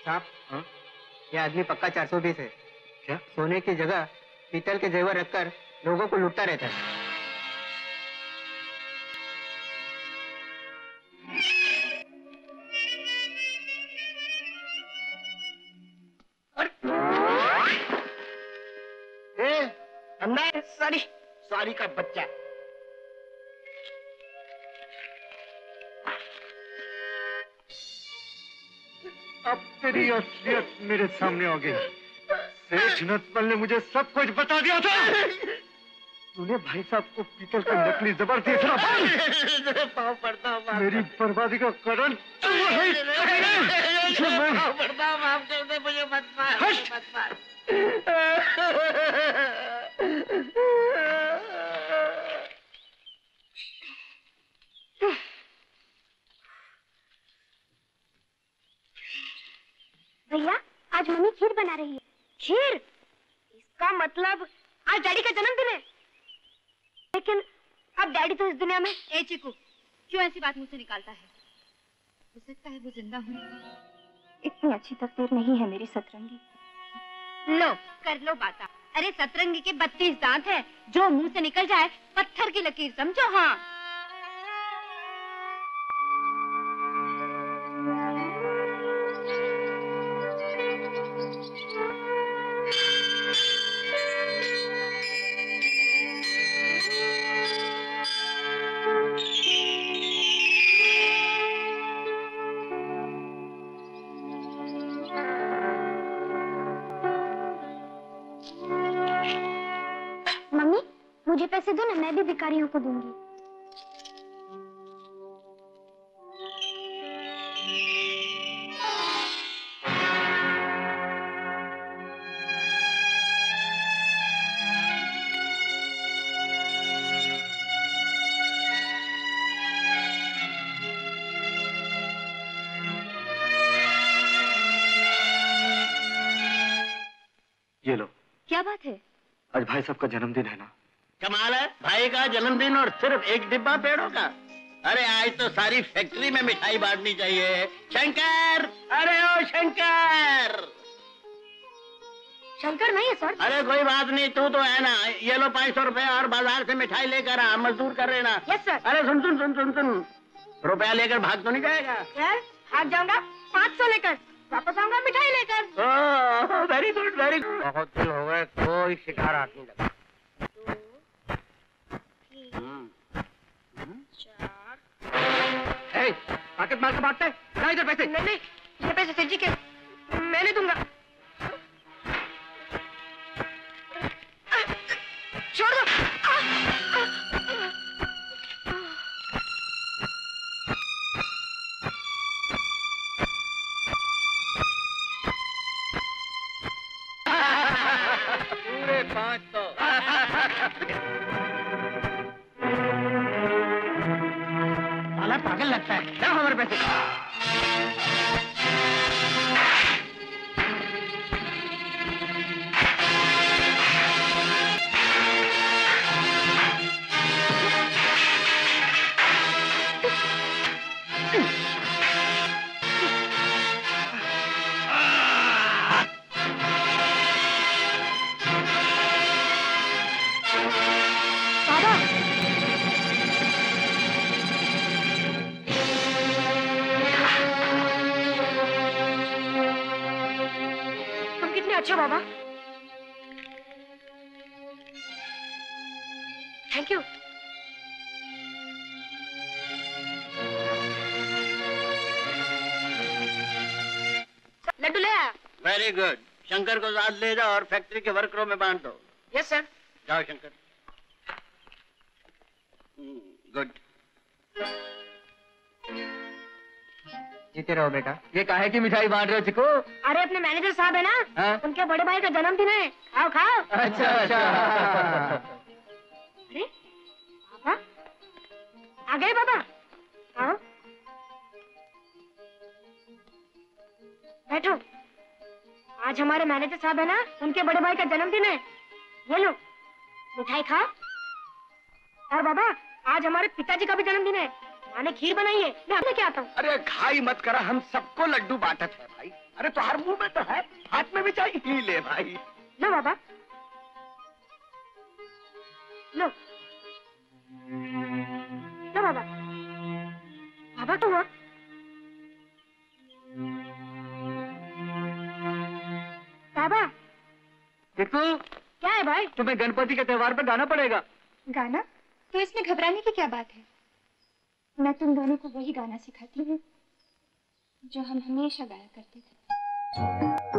साहब हाँ? ये आदमी पक्का चार सौ बीस है। क्या? सोने की जगह पीतल के जेवर रखकर लोगों को लुटता रहता है। सॉरी सॉरी का बच्चा। असलियत मेरे सामने आ गई। सेठ नटपल ने मुझे सब कुछ बता दिया था। तूने भाई साहब को पीतल का नकली जबर दिया था मेरी बर्बादी का कारण मुझे मत मार मत मार भैया आज मम्मी खीर बना रही है खीर इसका मतलब आज डैडी का जन्मदिन है। लेकिन अब डैडी तो इस दुनिया में ए चिकू क्यों ऐसी बात मुझसे निकालता है? हो सकता है वो ज़िंदा हो। इतनी अच्छी तकदीर नहीं है मेरी सतरंगी। लो कर लो बात अरे सतरंगी के बत्तीस दांत है। जो मुँह से निकल जाए पत्थर की लकीर समझो? हाँ। भिखारियों को दूँगी। ये लो। क्या बात है? आज भाई साहब का जन्मदिन है ना? भाई का जन्मदिन और सिर्फ़ एक डिब्बा पेड़ों का? अरे आज तो सारी फैक्ट्री में मिठाई बांटनी चाहिए। शंकर! अरे ओ शंकर! शंकर नहीं है सर। अरे कोई बात नहीं तू तो है ना ये लो पाँच सौ रुपए और बाज़ार से मिठाई लेकर आ मजदूर कर रहे ना। यस सर अरे सुन सुन सुन सुन सुन। रुपया लेकर भाग तो नहीं जाएगा? भाग जाऊँगा? पाँच सौ लेकर। वापस आऊँगा मिठाई लेकर। वेरी गुड वेरी गुड बहुत दिन हो गए कोई शिकार नहीं लगा। ताकत मार के बांटते इधर पैसे। नहीं नहीं, ये पैसे सेठ जी के मैं नहीं दूँगा। गुड शंकर को साथ ले जाओ और फैक्ट्री के वर्करों में बांट दो। यस सर जाओ शंकर। गुड जीते रहो बेटा। ये काहे की मिठाई बांट रहे हो चिको? अरे अपने मैनेजर साहब है ना? हाँ? उनके बड़े भाई का जन्मदिन है। खाओ खाओ। अच्छा अच्छा। अरे पापा। आ गए बाबा आओ। बैठो। आज हमारे मैनेजर साहब है ना उनके बड़े भाई का जन्मदिन है। ये लो मिठाई खाओ। और बाबा आज हमारे पिताजी का भी जन्मदिन है। माँ ने खीर बनाई है मैं लेके आता हूँ अरे खाई मत करा हम सबको लड्डू बांटत है भाई। अरे तो हर मुँह में तो है हाथ में भी चाहिए ले भाई। लो बाबा। लो। लो बाबा। बाबा तो हुआ। बाबा। देखो क्या है भाई? तुम्हें गणपति के त्योहार पर गाना पड़ेगा। गाना? तो इसमें घबराने की क्या बात है? मैं तुम दोनों को वही गाना सिखाती हूँ जो हम हमेशा गाया करते थे।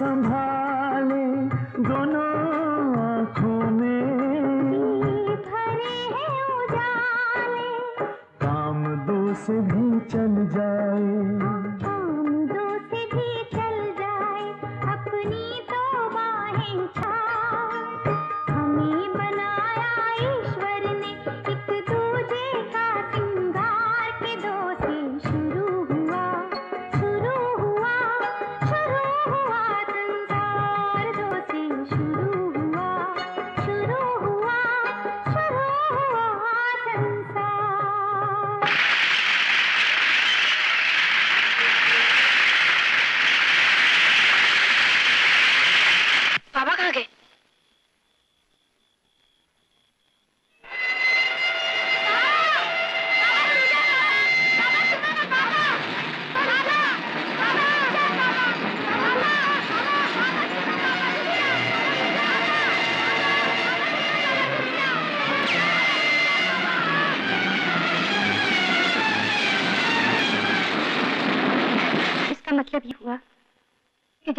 पढ़े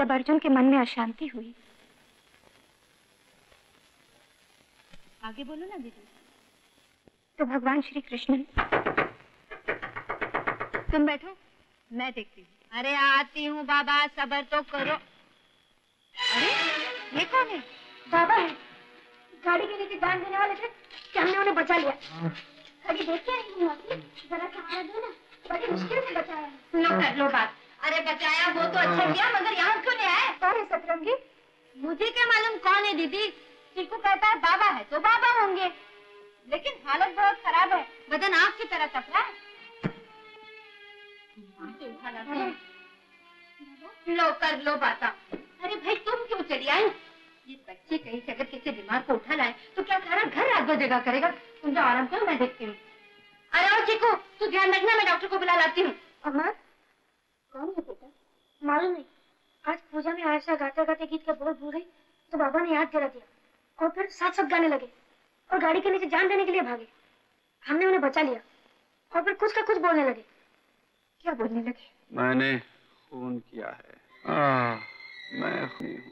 जब अर्जुन के मन में अशांति हुई। आगे बोलो ना दीदी। तो भगवान श्री कृष्ण तुम बैठो मैं देखती हूँ। अरे आती हूँ बाबा सबर तो करो। अरे ये कौन है? बाबा है। गाड़ी के नीचे जान देने वाले थे कि हमने उन्हें बचा लिया। कभी देखे नहीं हुआ जरा सहारा दो ना बड़ी मुश्किल से बचाया लो कर लो बात। अरे बचाया वो तो अच्छा किया मगर यहाँ क्यों ले आए? कौन है सतरंगी। मुझे क्या मालूम कौन है दीदी? चीकू कहता है बाबा है तो बाबा होंगे। लेकिन हालत बहुत खराब है। बदन आग की तरह तप रहा है। लो कर लो बाता। अरे भाई तुम क्यों चली आई? ये बच्चे कहीं से अगर किसी बीमार को उठा लाए तो क्या सारा घर रात दो जगह करेगा? तुम जाओ आराम करो मैं देखती हूँ। अरे और चीकू तू ध्यान रखना मैं डॉक्टर को बुला लाती हूँ। अमर कौन है बेटा? मालूम नहीं। आज पूजा में आशा गाते गाते गीत का बोल भूल गई तो बाबा ने याद दिला दिया और फिर साथ साथ गाने लगे और गाड़ी के नीचे जान देने के लिए भागे। हमने उन्हें बचा लिया और फिर कुछ का कुछ बोलने लगे। क्या बोलने लगे? मैंने खून किया है। आ, मैं खूनी हूँ।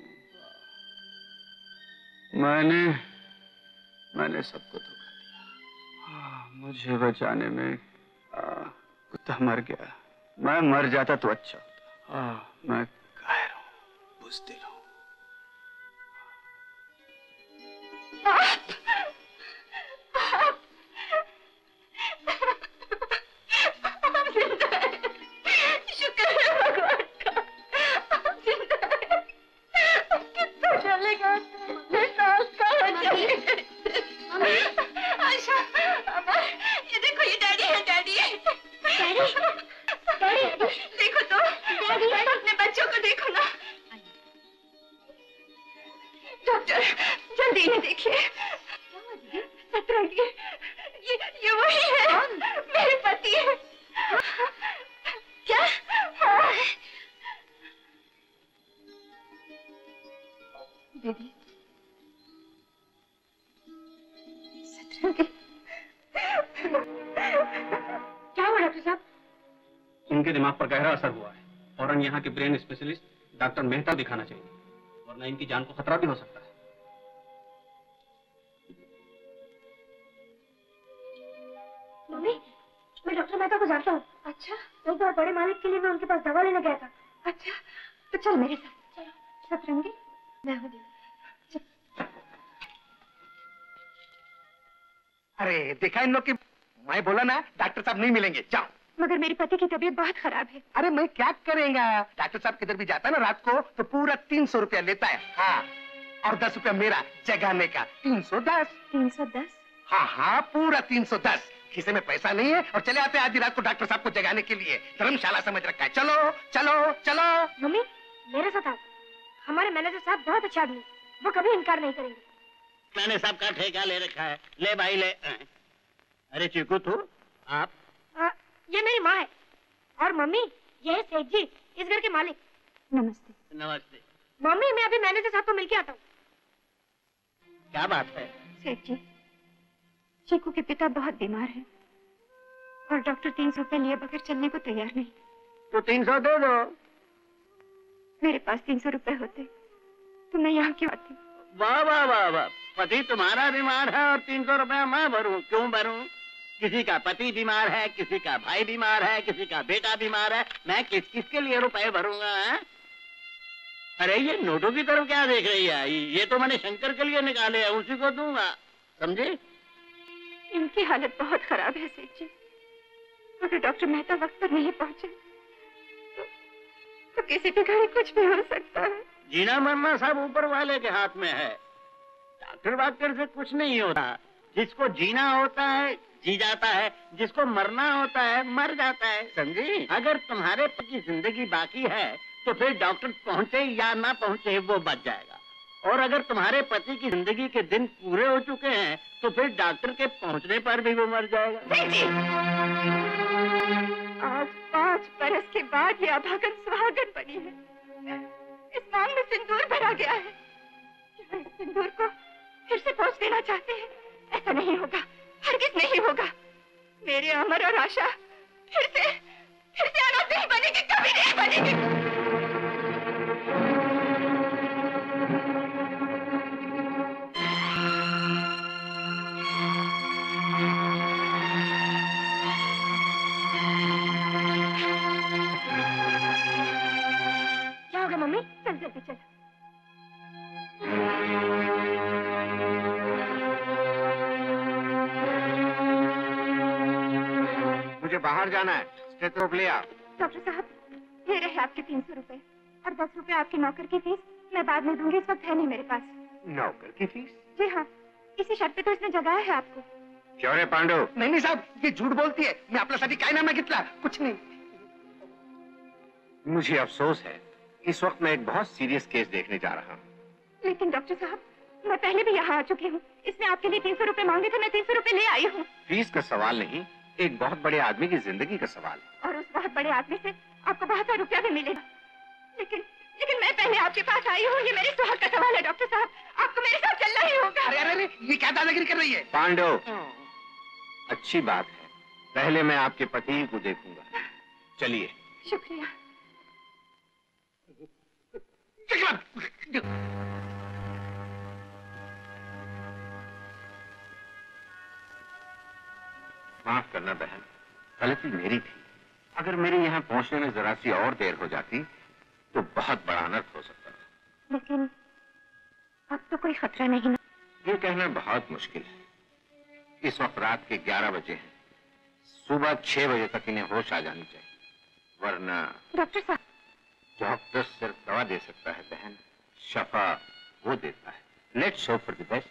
मैंने मैंने सबको धोखा दिया। आ, मुझे बचाने में आ, कुत्ता मर गया। मैं मर जाता तो अच्छा। होता आ, मैं कायर हूँ बुजदिल हूँ उनके दिमाग पर गहरा असर हुआ है। फ़ौरन यहाँ के ब्रेन स्पेशलिस्ट डॉक्टर मेहता दिखाना चाहिए वरना इनकी जान को खतरा भी हो सकता है। मम्मी मैं डॉक्टर मेहता को जानता हूँ। अच्छा। एक बार बड़े मालिक के लिए मैं उनके पास दवा लेने गया था। अच्छा। तो चल मेरे साथ। चलो। सतरंगी मैं हूँ अरे देखा इन लोग की मैं बोला ना डॉक्टर साहब नहीं मिलेंगे। जाओ। मगर मेरे पति की तबीयत बहुत खराब है। अरे मैं क्या करेगा? डॉक्टर साहब किधर भी जाता है ना रात को तो पूरा तीन सौ रुपया लेता है। हाँ और दस रुपया मेरा जगाने का। तीन सौ दस। तीन सौ दस? हाँ हाँ पूरा तीन सौ दस। खिसे में पैसा नहीं है और चले आते हैं आधी रात को डॉक्टर साहब को जगाने के लिए। धर्मशाला समझ रखा है। चलो चलो चलो। मम्मी मेरे साथ आओ। हमारे मैनेजर साहब बहुत अच्छे आदमी वो कभी इनकार नहीं करेंगे। मैंने सबका ठेका ले रखा है। ले भाई ले। अरे चीकू तू? आप? आ, ये मेरी माँ है। और मम्मी ये है सेठ जी इस घर के मालिक। नमस्ते। नमस्ते। मम्मी मैं अभी मैनेजर साहब को मिलके आता हूँ। क्या बात है? सेठ जी चीकू के पिता बहुत बीमार हैं और डॉक्टर तीन सौ रुपए लिए बगैर चलने को तैयार नहीं। तो तीन सौ दे दो। मेरे पास तीन सौ रुपए होते तो मैं यहाँ क्यों आती? वाह वाह वाह वाह। पति तुम्हारा बीमार है और तीन सौ रुपया मैं भरूं। क्यों भरूं? किसी का पति बीमार है किसी का भाई बीमार है किसी का बेटा बीमार है मैं किस किस के लिए रुपए भरूँगा हैं? अरे ये नोटों की तरफ़ क्या देख रही है? ये तो मैंने शंकर के लिए निकाले हैं उसी को दूँगा। समझे? इनकी हालत बहुत खराब है सेठ जी। अगर डॉक्टर मेहता वक्त पर नहीं पहुँचे तो, तो किसी के घड़ी कुछ भी हो सकता है। जीना मरना सब ऊपर वाले के हाथ में है। डॉक्टर वाक्टर से कुछ नहीं होता। जिसको जीना होता है जी जाता है। जिसको मरना होता है, मर जाता है। समझी? अगर तुम्हारे पति की ज़िंदगी बाकी है तो फिर डॉक्टर पहुँचे या ना पहुँचे, वो बच जाएगा। और अगर तुम्हारे पति की ज़िंदगी के दिन पूरे हो चुके हैं तो फिर डॉक्टर के पहुँचने पर भी वो मर जाएगा। आज पाँच बरस के बाद ये अभागन सुहागन बनी है। इस मांग में सिंदूर भरा गया है। क्या इस सिंदूर को फिर से पहुँच देना चाहते हैं? ऐसा नहीं होगा। हरगिज नहीं होगा। मेरे अमर और आशा फिर से फिर से अनाथ नहीं बनेगी, कभी नहीं बनेगी। जल्दी चल। बाहर जाना है। स्टेथोस्कोप ले आ डॉक्टर साहब ये रहे आपके तीन सौ रूपए और दस रूपए आपके नौकर की फ़ीस। मैं बाद में दूँगी इस वक्त है नहीं मेरे पास। नौकर की फ़ीस? जी हाँ इसी शर्त पे तो इसने जगाया है आपको। क्यों रे पांडु? नहीं नहीं साहब ये झूठ बोलती है। मैं आपल्यासाठी काय नाम घेतला कुछ नहीं। मुझे अफसोस है इस वक्त मैं एक बहुत सीरियस केस देखने जा रहा हूँ। लेकिन डॉक्टर साहब मैं पहले भी यहाँ आ चुकी हूँ। इसने आपके लिए तीन सौ रूपए मांगे थे मैं तीन सौ रूपए ले आई हूँ। फ़ीस का सवाल नहीं एक बहुत बड़े आदमी की ज़िंदगी का सवाल और उस बहुत बड़े आदमी से आपको बहुत सा रुपया भी मिलेगा लेकिन लेकिन मैं पहले आपके पास आई हूँ ये मेरे सुहाग का सवाल है डॉक्टर साहब। आपको मेरे साथ चलना ही होगा। अरे अरे अरे ये क्या दादागिरी कर रही है? पांडव अच्छी बात है। पहले मैं आपके पति को देखूँगा। चलिए। शुक्रिया। माफ़ करना बहन गलती मेरी थी। अगर मेरे यहाँ पहुँचने में जरा सी और देर हो जाती तो बहुत बड़ा अनर्थ हो सकता था। लेकिन अब तो कोई खतरा नहीं ना। ये कहना बहुत मुश्किल है। इस वक्त रात के 11 बजे हैं। सुबह छह बजे तक इन्हें होश आ जानी चाहिए वरना डॉक्टर साहब। डॉक्टर सिर्फ़ दवा दे सकता है बहन शफा वो देता है। Let's hope for the best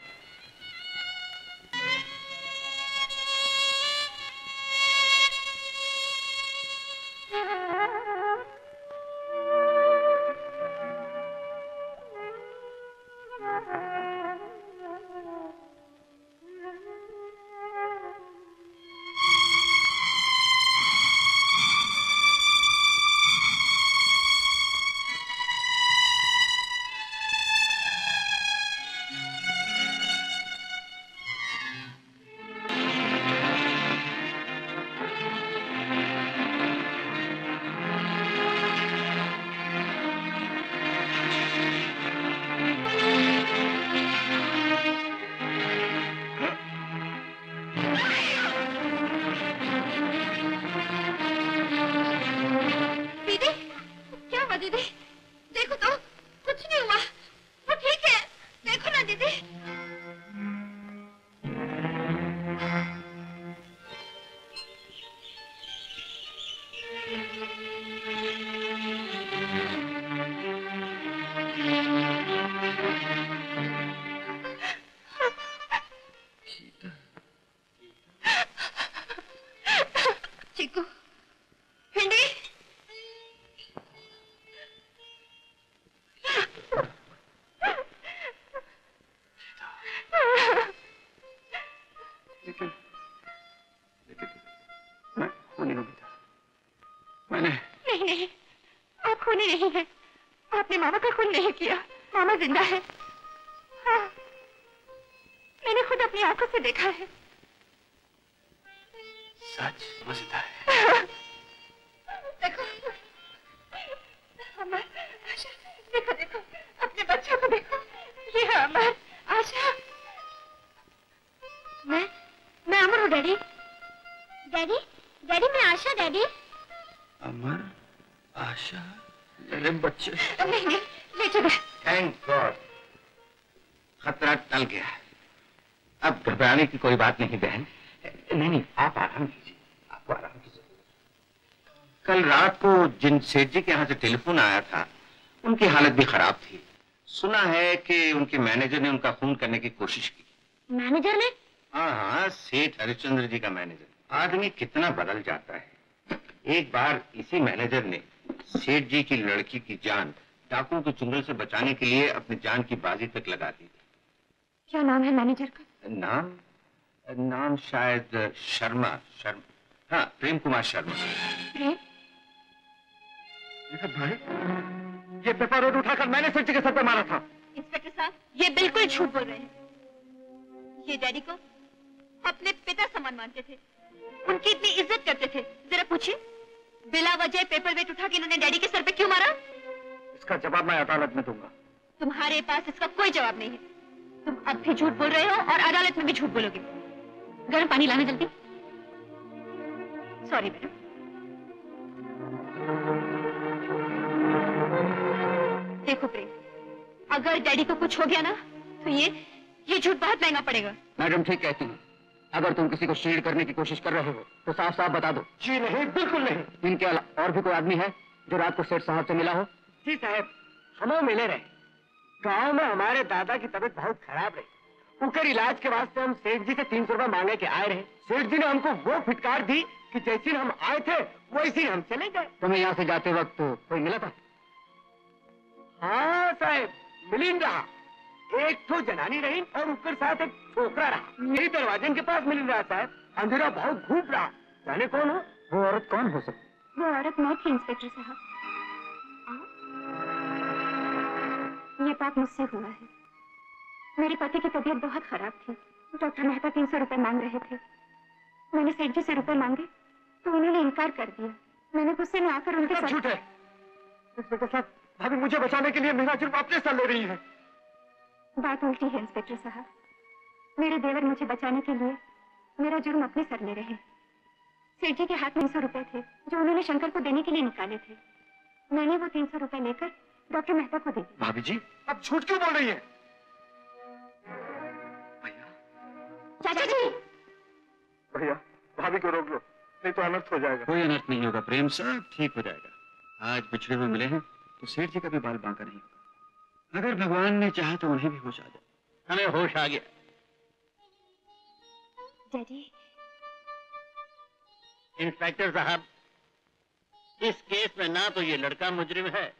मामा नहीं किया। मामा ज़िंदा है। हाँ, मैंने खुद अपनी आँखों से देखा है। कोई बात नहीं बहन। नहीं नहीं आप आराम कीजिए। आपको आराम की ज़रूरत कल रात को जिन सेठ जी के यहाँ से टेलीफोन आया था उनकी हालत भी खराब थी। सुना है कि उनके मैनेजर ने उनका खून करने की कोशिश की। मैनेजर ने? हाँ हाँ सेठ हरिश्चंद्र जी का मैनेजर। आदमी कितना बदल जाता है। एक बार इसी मैनेजर ने सेठ जी की लड़की की जान डाकुओं के चुंगल से बचाने के लिए अपनी जान की बाजी तक लगा दी। क्या नाम है मैनेजर का? नाम नाम शायद शर्मा शर्मा। हाँ प्रेम कुमार शर्मा। प्रेम? भाई ये पेपर रोड उठाकर मैंने सेठ को कुछ हो गया ना? तो ये ये झूठ बहुत महँगा पड़ेगा। मैडम ठीक कहती हैं। अगर तुम किसी को शील्ड करने की कोशिश कर रहे हो तो साफ़ साफ़ बता दो। जी नहीं बिल्कुल नहीं। इनके अलावा और भी कोई आदमी है जो रात को सेठ साहब से मिला हो? जी साहब हम मिले रहे। गाँव में हमारे दादा की तबीयत बहुत खराब रही। उनके इलाज के वास्ते हम सेठ जी से तीन सौ रुपए मांगे के आए रहे। सेठ जी ने हमको वो फिटकार दी कि जैसे हम आए थे वैसे हम चले गए। तुम्हें यहाँ से जाते वक्त कोई मिला था? हाँ साहब मिल रहा एक तो जनानी रही और उसके साथ एक छोकरा रहा। मेरी दरवाजे के पास मिल रहा साहब अंधेरा बहुत धूप रहा। जाने कौन हो? वो औरत कौन हो सकती? वो औरत मैं थी इंस्पेक्टर साहब ये बात मुझसे हुआ है। मेरे पति की तबीयत बहुत खराब थी। डॉक्टर मेहता तीन सौ रुपए मांग रहे थे। मैंने सेठ जी से रुपए मांगे तो उन्होंने इनकार कर दिया। मैंने गुस्से में आकर उनके साथ है भाभी मुझे बचाने के लिए मेरा जुर्म अपने सर ले रही है। बात उल्टी है इंस्पेक्टर साहब। मेरे देवर मुझे बचाने के लिए मेरा जुर्म अपने सर ले रहे सेठ जी के हाथ में सौ रुपए थे जो उन्होंने शंकर को देने के लिए निकाले थे। मैंने वो तीन सौ रुपए लेकर डॉक्टर मेहता को दे भाभी जी अब झूठ क्यों बोल रही है? चाचा जी! भैया भाभी को रोक लो नहीं तो अनर्थ हो जाएगा। कोई अनर्थ नहीं होगा प्रेम सब ठीक हो जाएगा। आज बिछड़े हुए मिले हैं। तो सेठ जी का भी बाल बांका नहीं। होगा अगर भगवान ने चाहा तो उन्हें भी होश आ जाए। हमें होश आ गया। डैडी। इंस्पेक्टर साहब इस केस में ना तो ये लड़का मुजरिम है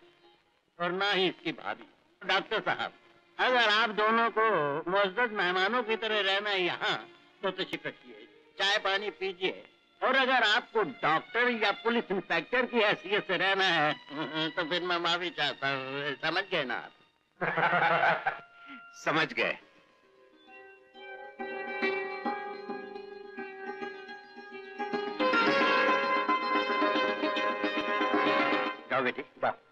और ना ही इसकी भाभी। डॉक्टर साहब अगर आप दोनों को मुअज्जज मेहमानों की तरह रहना है यहाँ तो तशरीफ़ रखिए। चाय पानी पीजिए। और अगर आपको डॉक्टर या पुलिस इंस्पेक्टर की हैसियत से रहना है तो फिर मैं माफ़ी चाहता हूँ। समझ गए ना आप? समझ गए। बेटी, जाओ।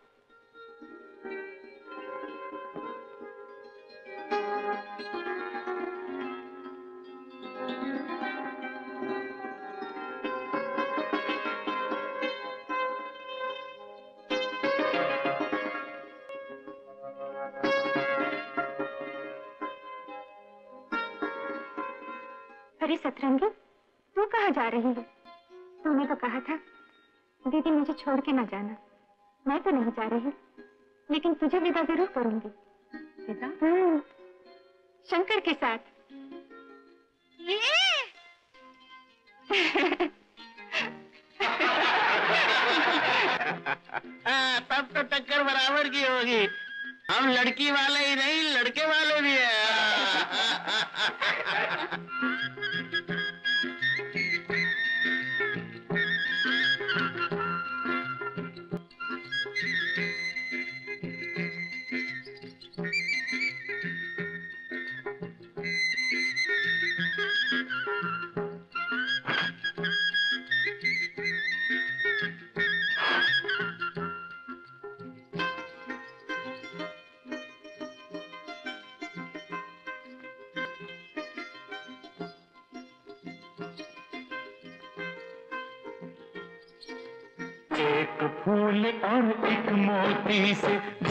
सतरंगी? तू कहाँ जा रही है? तूने तो कहा था दीदी मुझे छोड़ के ना जाना। मैं तो नहीं जा रही लेकिन तुझे विदा ज़रूर करूँगी। हम्म, शंकर के साथ। हाँ, तब तो टक्कर बराबर की होगी। हम लड़की वाले ही नहीं लड़के वाले भी हैं। मोती